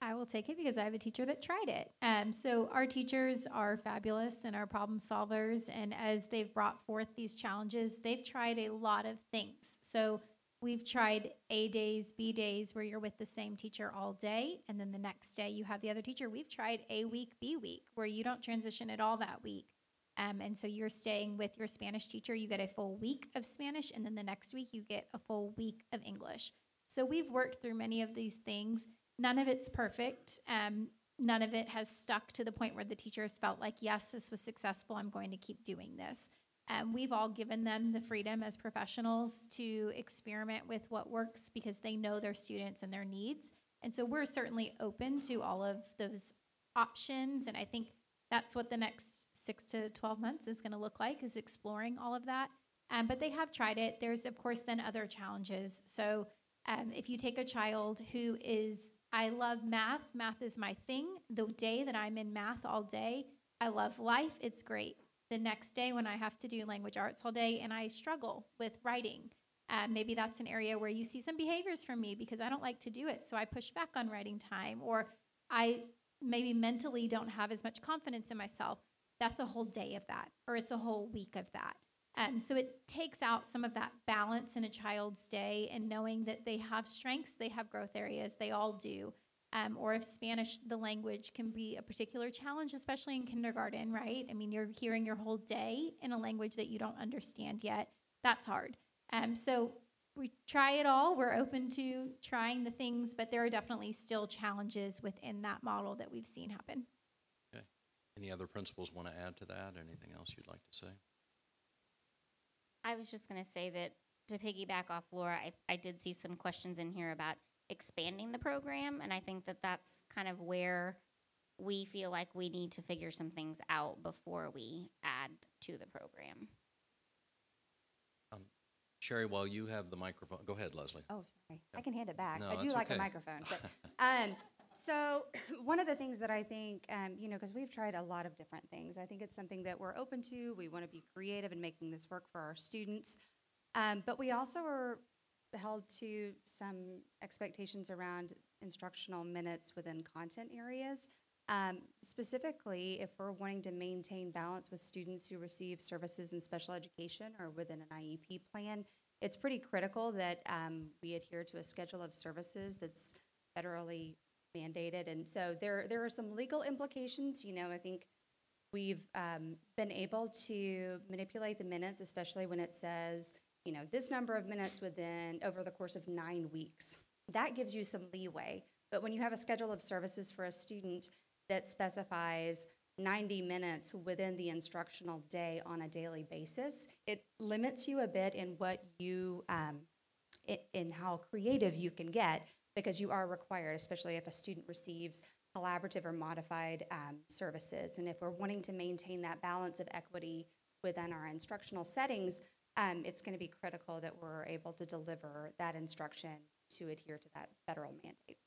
I will take it because I have a teacher that tried it. Um, so our teachers are fabulous and are problem solvers, and as they've brought forth these challenges, they've tried a lot of things. So we've tried A days, B days, where you're with the same teacher all day, and then the next day you have the other teacher. We've tried A week, B week, where you don't transition at all that week. Um, and so you're staying with your Spanish teacher, you get a full week of Spanish, and then the next week you get a full week of English. So we've worked through many of these things. None of it's perfect. Um, none of it has stuck to the point where the teachers felt like, yes, this was successful. I'm going to keep doing this. Um, we've all given them the freedom as professionals to experiment with what works because they know their students and their needs. And so we're certainly open to all of those options. And I think that's what the next six to 12 months is going to look like is exploring all of that. Um, but they have tried it. There's, of course, then other challenges. So um, if you take a child who is, I love math, math is my thing. The day that I'm in math all day, I love life, it's great. The next day, when I have to do language arts all day and I struggle with writing, uh, maybe that's an area where you see some behaviors from me because I don't like to do it. So I push back on writing time, or I maybe mentally don't have as much confidence in myself. That's a whole day of that, or it's a whole week of that. Um, so it takes out some of that balance in a child's day and knowing that they have strengths, they have growth areas, they all do. Um, or if Spanish, the language, can be a particular challenge, especially in kindergarten, right? I mean, you're hearing your whole day in a language that you don't understand yet. That's hard. Um, so we try it all. We're open to trying the things, but there are definitely still challenges within that model that we've seen happen. Okay. Any other principals want to add to that? Anything else you'd like to say? I was just going to say that to piggyback off Laura, I, I did see some questions in here about expanding the program, and I think that that's kind of where we feel like we need to figure some things out before we add to the program. Um, Sherry, while you have the microphone, go ahead, Leslie. Oh, sorry. I can hand it back. No, I do like okay. a microphone. But, um, so one of the things that I think, um, you know, because we've tried a lot of different things, I think it's something that we're open to. We want to be creative in making this work for our students. Um, but we also are held to some expectations around instructional minutes within content areas. Um, specifically, if we're wanting to maintain balance with students who receive services in special education or within an IEP plan, it's pretty critical that um, we adhere to a schedule of services that's federally mandated. And so there, there are some legal implications. You know, I think we've um, been able to manipulate the minutes, especially when it says, you know, this number of minutes within over the course of nine weeks. That gives you some leeway. But when you have a schedule of services for a student that specifies 90 minutes within the instructional day on a daily basis, it limits you a bit in what you, um, in how creative you can get because you are required, especially if a student receives collaborative or modified um, services. And if we're wanting to maintain that balance of equity within our instructional settings, um, it's going to be critical that we're able to deliver that instruction to adhere to that federal mandate.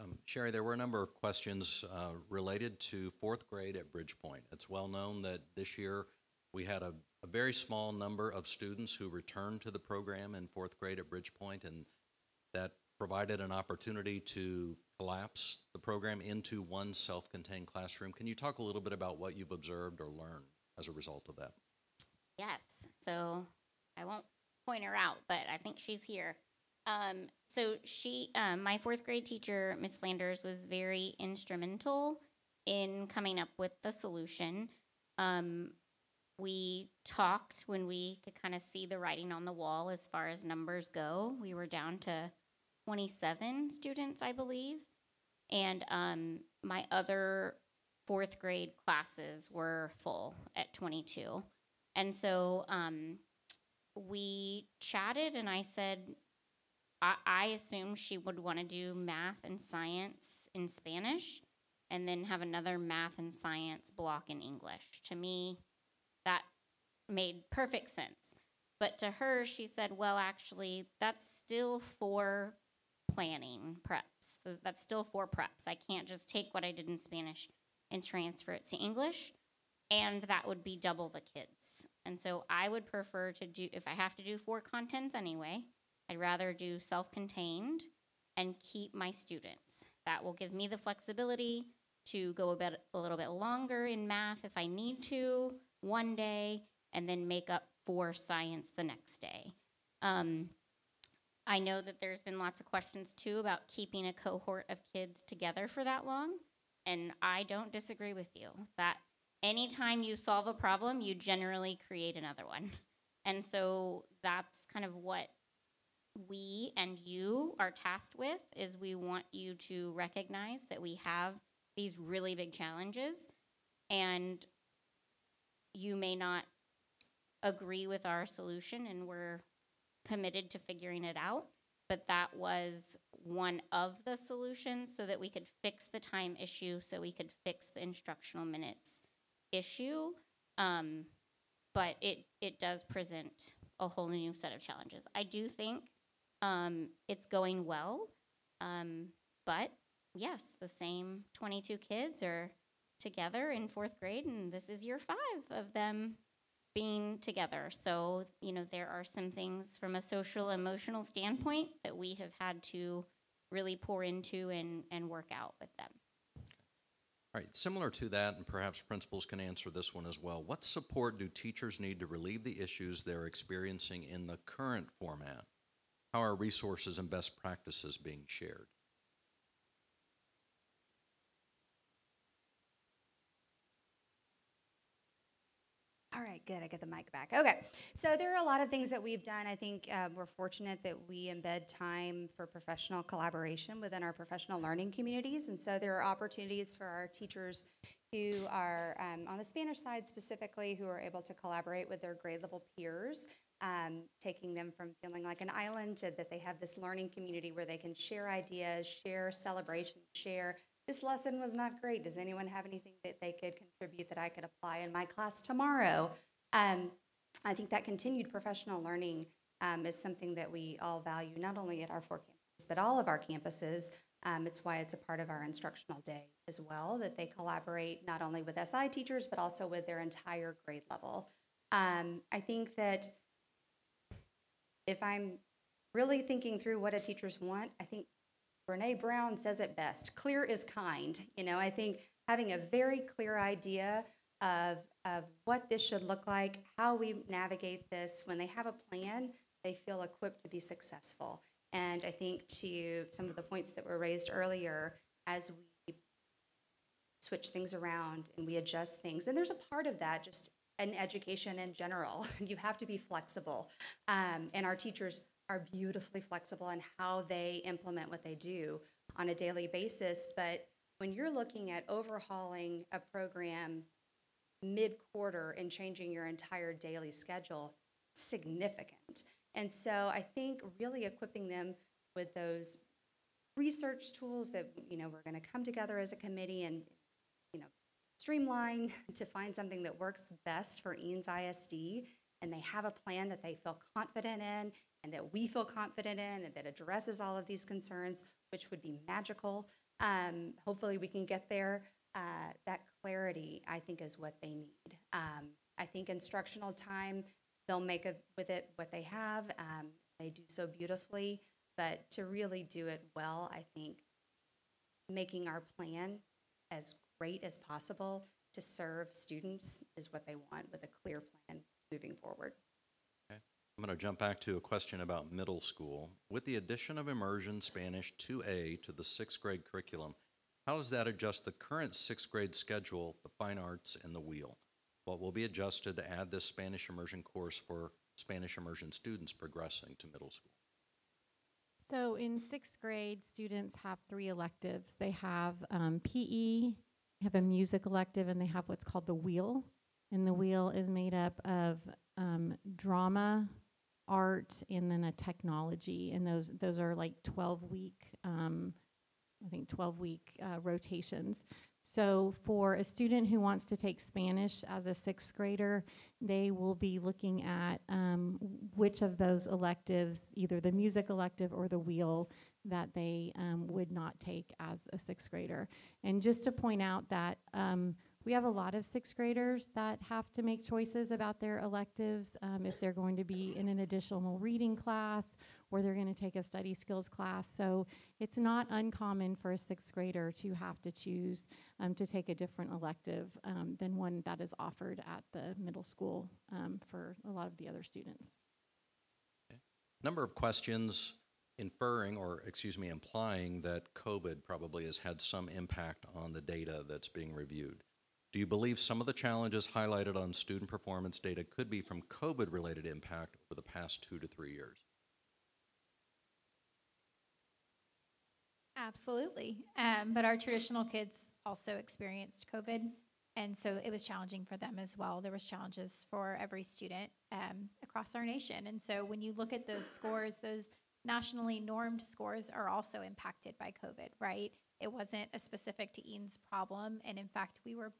Um, Sherry, there were a number of questions uh, related to fourth grade at Bridgepoint. It's well known that this year we had a, a very small number of students who returned to the program in fourth grade at Bridgepoint, and that provided an opportunity to collapse the program into one self-contained classroom. Can you talk a little bit about what you've observed or learned as a result of that? Yes. So I won't point her out, but I think she's here. Um, so she, um, my fourth grade teacher, Miss Flanders, was very instrumental in coming up with the solution. Um, we talked when we could kind of see the writing on the wall as far as numbers go. We were down to 27 students, I believe. And um, my other fourth grade classes were full at 22. And so um, we chatted, and I said, I, I she would want to do math and science in Spanish and then have another math and science block in English. To me, that made perfect sense. But to her, she said, well, actually, that's still for planning preps. That's still for preps. I can't just take what I did in Spanish and transfer it to English, and that would be double the kids. And so I would prefer to do, if I have to do four contents anyway, I'd rather do self contained and keep my students. That will give me the flexibility to go a bit a little bit longer in math if I need to one day and then make up for science the next day. Um, I know that there's been lots of questions too about keeping a cohort of kids together for that long, and I don't disagree with you. That anytime you solve a problem, you generally create another one. And so that's kind of what we and you are tasked with is we want you to recognize that we have these really big challenges and you may not agree with our solution and we're committed to figuring it out. But that was one of the solutions so that we could fix the time issue, so we could fix the instructional minutes issue. Um, but it, it does present a whole new set of challenges. I do think um, it's going well, um, but yes, the same 22 kids are together in fourth grade, and this is year five of them being together. So, you know, there are some things from a social emotional standpoint that we have had to really pour into and, and work out with them. All right, similar to that, and perhaps principals can answer this one as well. What support do teachers need to relieve the issues they're experiencing in the current format? How are resources and best practices being shared? All right, good. I get the mic back. Okay, so there are a lot of things that we've done. I think uh, we're fortunate that we embed time for professional collaboration within our professional learning communities. And so there are opportunities for our teachers who are um, on the Spanish side specifically, who are able to collaborate with their grade level peers, um, taking them from feeling like an island to that they have this learning community where they can share ideas, share celebrations, share this lesson was not great. Does anyone have anything that they could contribute that I could apply in my class tomorrow? Um, I think that continued professional learning um, is something that we all value, not only at our four campuses, but all of our campuses. Um, it's why it's a part of our instructional day as well, that they collaborate not only with SI teachers, but also with their entire grade level. Um, I think that if I'm really thinking through what a teachers want, I think Brene Brown says it best clear is kind. You know, I think having a very clear idea of, of what this should look like, how we navigate this, when they have a plan, they feel equipped to be successful. And I think to some of the points that were raised earlier, as we switch things around and we adjust things, and there's a part of that just in education in general. you have to be flexible. Um, and our teachers are beautifully flexible in how they implement what they do on a daily basis. But when you're looking at overhauling a program mid quarter and changing your entire daily schedule, significant. And so I think really equipping them with those research tools that you know we're going to come together as a committee and you know streamline to find something that works best for Eanes ISD and they have a plan that they feel confident in and that we feel confident in and that addresses all of these concerns, which would be magical. Um, hopefully, we can get there. Uh, that clarity, I think, is what they need. Um, I think instructional time, they'll make a, with it what they have. Um, they do so beautifully, but to really do it well, I think making our plan as great as possible to serve students is what they want with a clear plan moving forward. I'm going to jump back to a question about middle school. With the addition of immersion Spanish 2A to the sixth grade curriculum, how does that adjust the current sixth grade schedule, the fine arts, and the wheel? What will be adjusted to add this Spanish immersion course for Spanish immersion students progressing to middle school? So in sixth grade, students have three electives. They have um, PE, have a music elective, and they have what's called the wheel. And the wheel is made up of um, drama, art and then a technology and those those are like 12 week um, i think 12 week uh, rotations. So for a student who wants to take spanish as a sixth grader they will be looking at um, which of those electives either the music elective or the wheel that they um, would not take as a sixth grader. And just to point out that um, we have a lot of sixth graders that have to make choices about their electives um, if they're going to be in an additional reading class or they're going to take a study skills class. So it's not uncommon for a sixth grader to have to choose um, to take a different elective um, than one that is offered at the middle school um, for a lot of the other students. Number of questions inferring, or excuse me, implying that COVID probably has had some impact on the data that's being reviewed. Do you believe some of the challenges highlighted on student performance data could be from COVID related impact over the past two to three years? Absolutely. Um, but our traditional kids also experienced COVID And so it was challenging for them as well. There was challenges for every student um, across our nation. And so when you look at those scores, those nationally normed scores are also impacted by COVID, right? It wasn't a specific to Eanes problem. And in fact, we were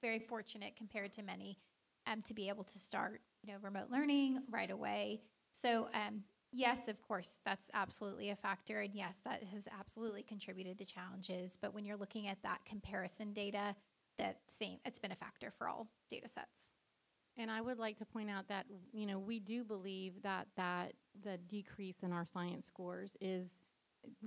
very fortunate compared to many um, to be able to start, you know, remote learning right away. So, um, yes, of course, that's absolutely a factor, and yes, that has absolutely contributed to challenges. But when you're looking at that comparison data, that same, it's been a factor for all data sets. And I would like to point out that, you know, we do believe that, that the decrease in our science scores is,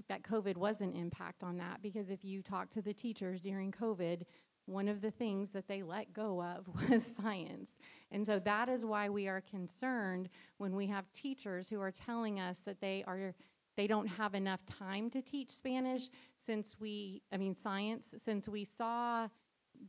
that COVID was an impact on that, because if you talk to the teachers during COVID, one of the things that they let go of was science. And so that is why we are concerned when we have teachers who are telling us that they are they don't have enough time to teach Spanish since we I mean science since we saw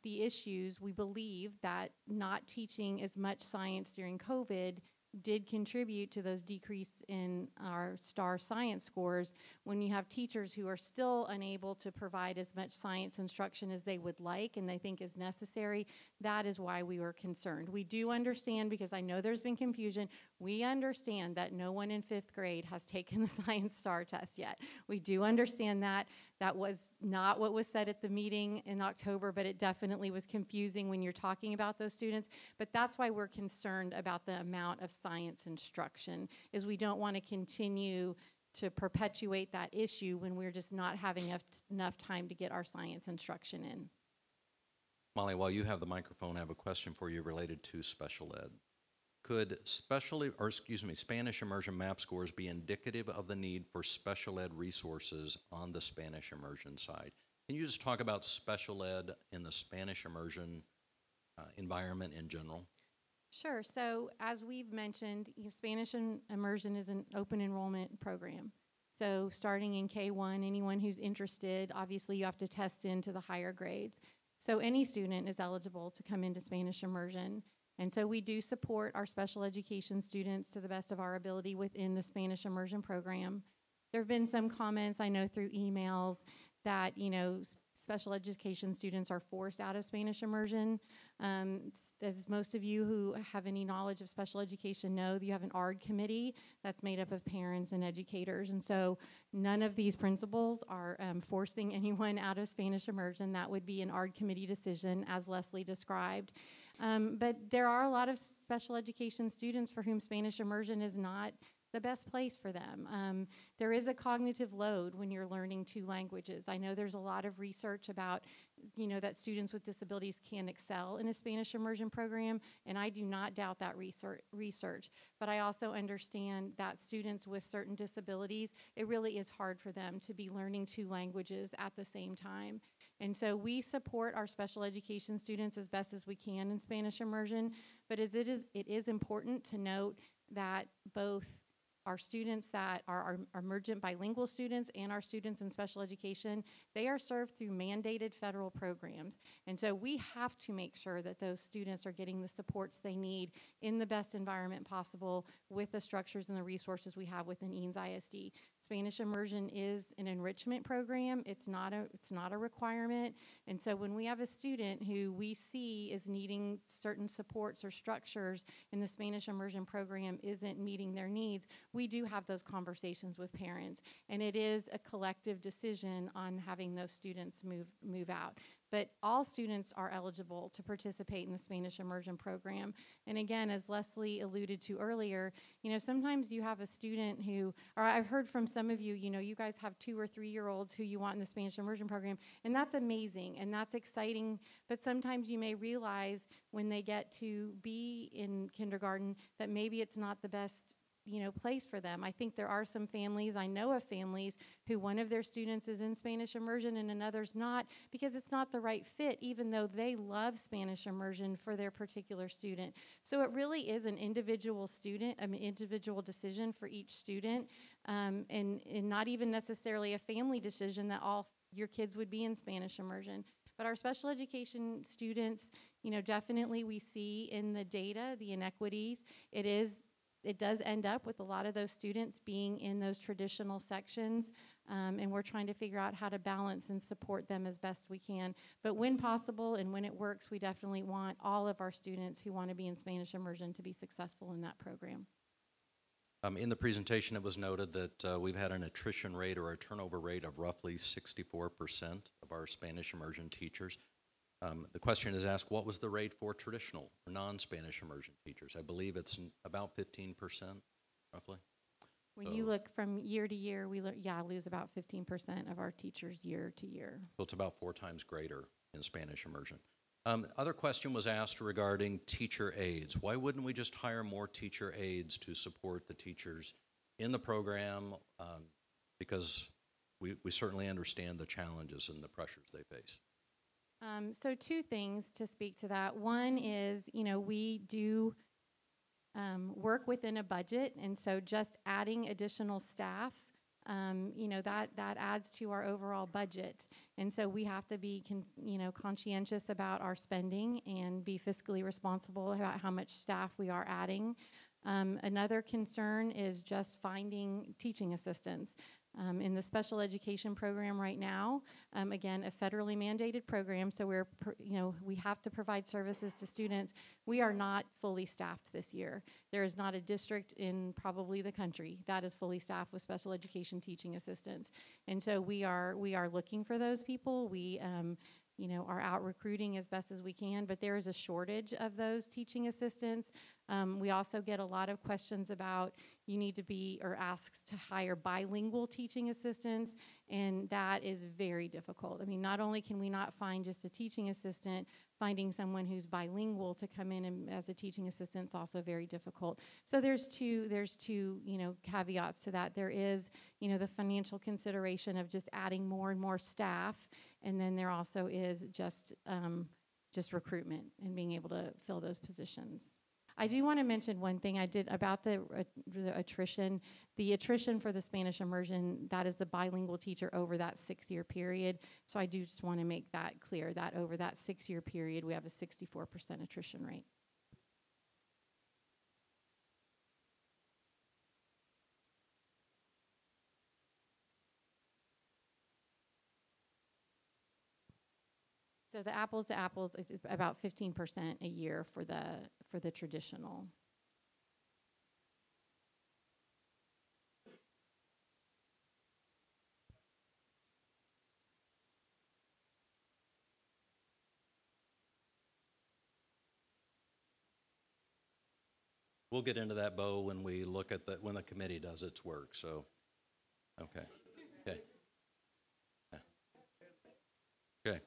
the issues, we believe that not teaching as much science during COVID did contribute to those decrease in our STAAR science scores when you have teachers who are still unable to provide as much science instruction as they would like and they think is necessary that is why we were concerned we do understand because i know there's been confusion we understand that no one in fifth grade has taken the science STAAR test yet we do understand that that was not what was said at the meeting in October, but it definitely was confusing when you're talking about those students. But that's why we're concerned about the amount of science instruction, is we don't want to continue to perpetuate that issue when we're just not having enough, time to get our science instruction in. Molly, while you have the microphone, I have a question for you related to special ed. Could specially, or excuse me, Spanish immersion map scores be indicative of the need for special ed resources on the Spanish immersion side? Can you just talk about special ed in the Spanish immersion uh, environment in general? Sure. So as we've mentioned, you know, Spanish immersion is an open enrollment program. So starting in K1, anyone who's interested, obviously you have to test into the higher grades. So any student is eligible to come into Spanish immersion. And so we do support our special education students to the best of our ability within the Spanish immersion program. There have been some comments, I know through emails, that, you know, special education students are forced out of Spanish immersion. Um, as most of you who have any knowledge of special education know, you have an ARD committee that's made up of parents and educators. And so none of these principals are um, forcing anyone out of Spanish immersion. That would be an ARD committee decision, as Leslie described. Um, but there are a lot of special education students for whom Spanish immersion is not the best place for them. Um, there is a cognitive load when you're learning two languages. I know there's a lot of research about, you know, that students with disabilities can excel in a Spanish immersion program, and I do not doubt that research. research. But I also understand that students with certain disabilities, it really is hard for them to be learning two languages at the same time. And so we support our special education students as best as we can in Spanish immersion, but as it is, it is important to note that both our students that are our emergent bilingual students and our students in special education, they are served through mandated federal programs. And so we have to make sure that those students are getting the supports they need in the best environment possible with the structures and the resources we have within Eanes ISD. Spanish immersion is an enrichment program. It's not a it's not a requirement. And so when we have a student who we see is needing certain supports or structures and the Spanish immersion program isn't meeting their needs, we do have those conversations with parents. And it is a collective decision on having those students move move out. But all students are eligible to participate in the Spanish immersion program. And again, as Leslie alluded to earlier, you know, sometimes you have a student who, or I've heard from some of you, you know, you guys have two or three year olds who you want in the Spanish immersion program, and that's amazing and that's exciting. But sometimes you may realize when they get to be in kindergarten that maybe it's not the best you know place for them. I think there are some families i know of families who one of their students is in spanish immersion and another's not because it's not the right fit even though they love spanish immersion for their particular student. So it really is an individual student an individual decision for each student um, and, and not even necessarily a family decision that all your kids would be in spanish immersion. But our special education students you know definitely we see in the data the inequities. It is it does end up with a lot of those students being in those traditional sections, um, and we're trying to figure out how to balance and support them as best we can. But when possible and when it works, we definitely want all of our students who want to be in Spanish immersion to be successful in that program. Um, in the presentation, it was noted that uh, we've had an attrition rate or a turnover rate of roughly 64% of our Spanish immersion teachers. Um, the question is asked, what was the rate for traditional or non-Spanish immersion teachers? I believe it's about 15%, roughly. When you look from year to year, we, yeah, lose about 15% of our teachers year to year. So it's about four times greater in Spanish immersion. Um, other question was asked regarding teacher aides. Why wouldn't we just hire more teacher aides to support the teachers in the program? Um, because we, we certainly understand the challenges and the pressures they face. Um, so two things to speak to that. One is, you know, we do um, work within a budget, and so just adding additional staff, um, you know, that that adds to our overall budget. And so we have to be, you know, conscientious about our spending and be fiscally responsible about how much staff we are adding. Um, another concern is just finding teaching assistants. Um, in the special education program right now, um, again, a federally mandated program, so we're, you know, we have to provide services to students. We are not fully staffed this year. There is not a district in probably the country that is fully staffed with special education teaching assistants. And so we are, we are looking for those people. We, um, you know, are out recruiting as best as we can, but there is a shortage of those teaching assistants. Um, we also get a lot of questions about you need to be or asks to hire bilingual teaching assistants, and that is very difficult. I mean, not only can we not find just a teaching assistant, finding someone who's bilingual to come in and, as a teaching assistant is also very difficult. So there's two there's two you know caveats to that. There is you know the financial consideration of just adding more and more staff, and then there also is just um, just recruitment and being able to fill those positions. I do want to mention one thing I did about the, uh, the attrition. The attrition for the Spanish immersion, that is the bilingual teacher over that six year period. So I do just want to make that clear that over that six year period, we have a 64% attrition rate. So the apples to apples is about 15% a year for the for the traditional. We'll get into that, Bo, when we look at the, when the committee does its work, so, okay. Okay. Yeah. Okay.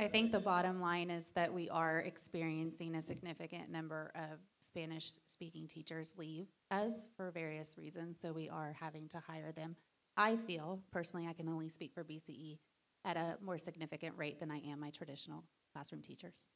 I think the bottom line is that we are experiencing a significant number of Spanish-speaking teachers leave us for various reasons, so we are having to hire them. I feel, personally, I can only speak for BCE, at a more significant rate than I am my traditional classroom teachers.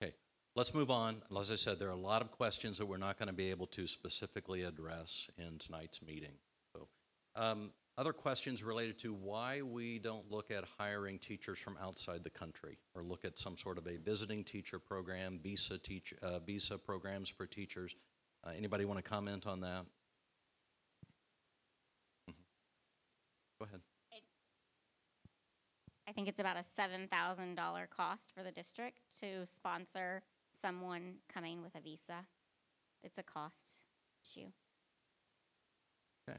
Okay, let's move on. As I said, there are a lot of questions that we're not going to be able to specifically address in tonight's meeting. So, um, other questions related to why we don't look at hiring teachers from outside the country or look at some sort of a visiting teacher program, visa teach, uh, visa programs for teachers. Uh, anybody want to comment on that? Mhm. Go ahead. I think it's about a seven thousand dollar cost for the district to sponsor someone coming with a visa. It's a cost issue. Okay.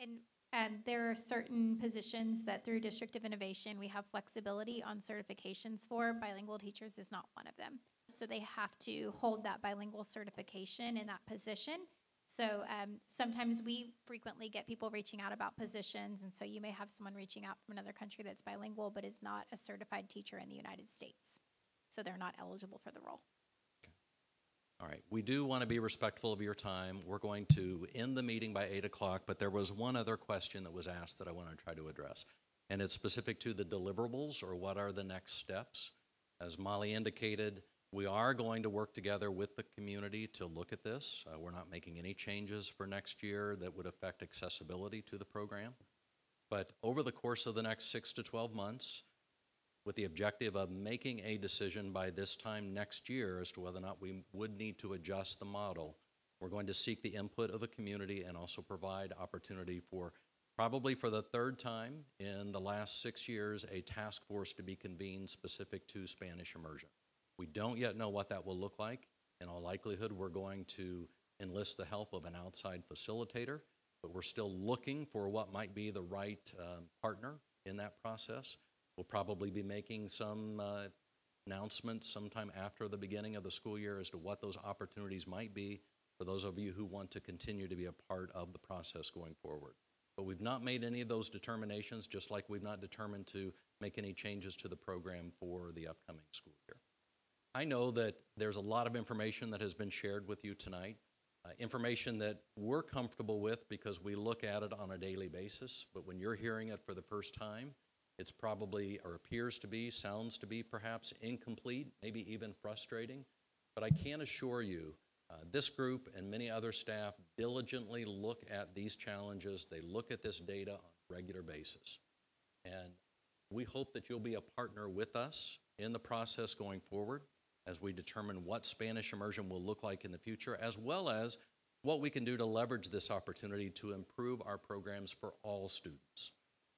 And um, there are certain positions that through District of Innovation, we have flexibility on certifications for. Bilingual teachers is not one of them. So they have to hold that bilingual certification in that position. So um, sometimes we frequently get people reaching out about positions, and so you may have someone reaching out from another country that's bilingual but is not a certified teacher in the United States. So they're not eligible for the role. All right, we do want to be respectful of your time. We're going to end the meeting by 8 o'clock, but there was one other question that was asked that I want to try to address. And it's specific to the deliverables or what are the next steps. As Molly indicated, we are going to work together with the community to look at this. Uh, we're not making any changes for next year that would affect accessibility to the program. But over the course of the next six to 12 months, with the objective of making a decision by this time next year as to whether or not we would need to adjust the model. We're going to seek the input of the community and also provide opportunity for, probably for the third time in the last six years, a task force to be convened specific to Spanish immersion. We don't yet know what that will look like. In all likelihood, we're going to enlist the help of an outside facilitator, but we're still looking for what might be the right um, partner in that process. We'll probably be making some uh, announcements sometime after the beginning of the school year as to what those opportunities might be for those of you who want to continue to be a part of the process going forward. But we've not made any of those determinations, just like we've not determined to make any changes to the program for the upcoming school year. I know that there's a lot of information that has been shared with you tonight, uh, information that we're comfortable with because we look at it on a daily basis. But when you're hearing it for the first time, it's probably, or appears to be, sounds to be perhaps incomplete, maybe even frustrating. But I can assure you, uh, this group and many other staff diligently look at these challenges. They look at this data on a regular basis. And we hope that you'll be a partner with us in the process going forward as we determine what Spanish immersion will look like in the future, as well as what we can do to leverage this opportunity to improve our programs for all students,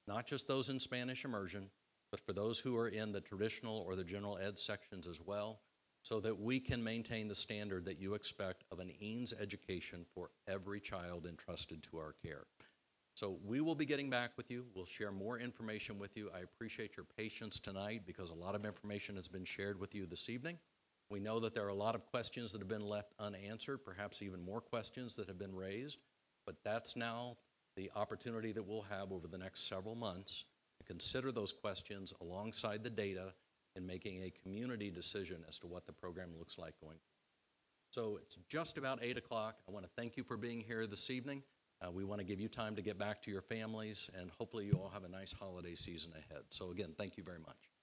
not just those in Spanish immersion, but for those who are in the traditional or the general ed sections as well, so that we can maintain the standard that you expect of an Eanes education for every child entrusted to our care. So we will be getting back with you. We'll share more information with you. I appreciate your patience tonight because a lot of information has been shared with you this evening. We know that there are a lot of questions that have been left unanswered, perhaps even more questions that have been raised, but that's now the opportunity that we'll have over the next several months to consider those questions alongside the data in making a community decision as to what the program looks like going. So it's just about 8 o'clock. I want to thank you for being here this evening. Uh, we want to give you time to get back to your families, and hopefully you all have a nice holiday season ahead. So again, thank you very much.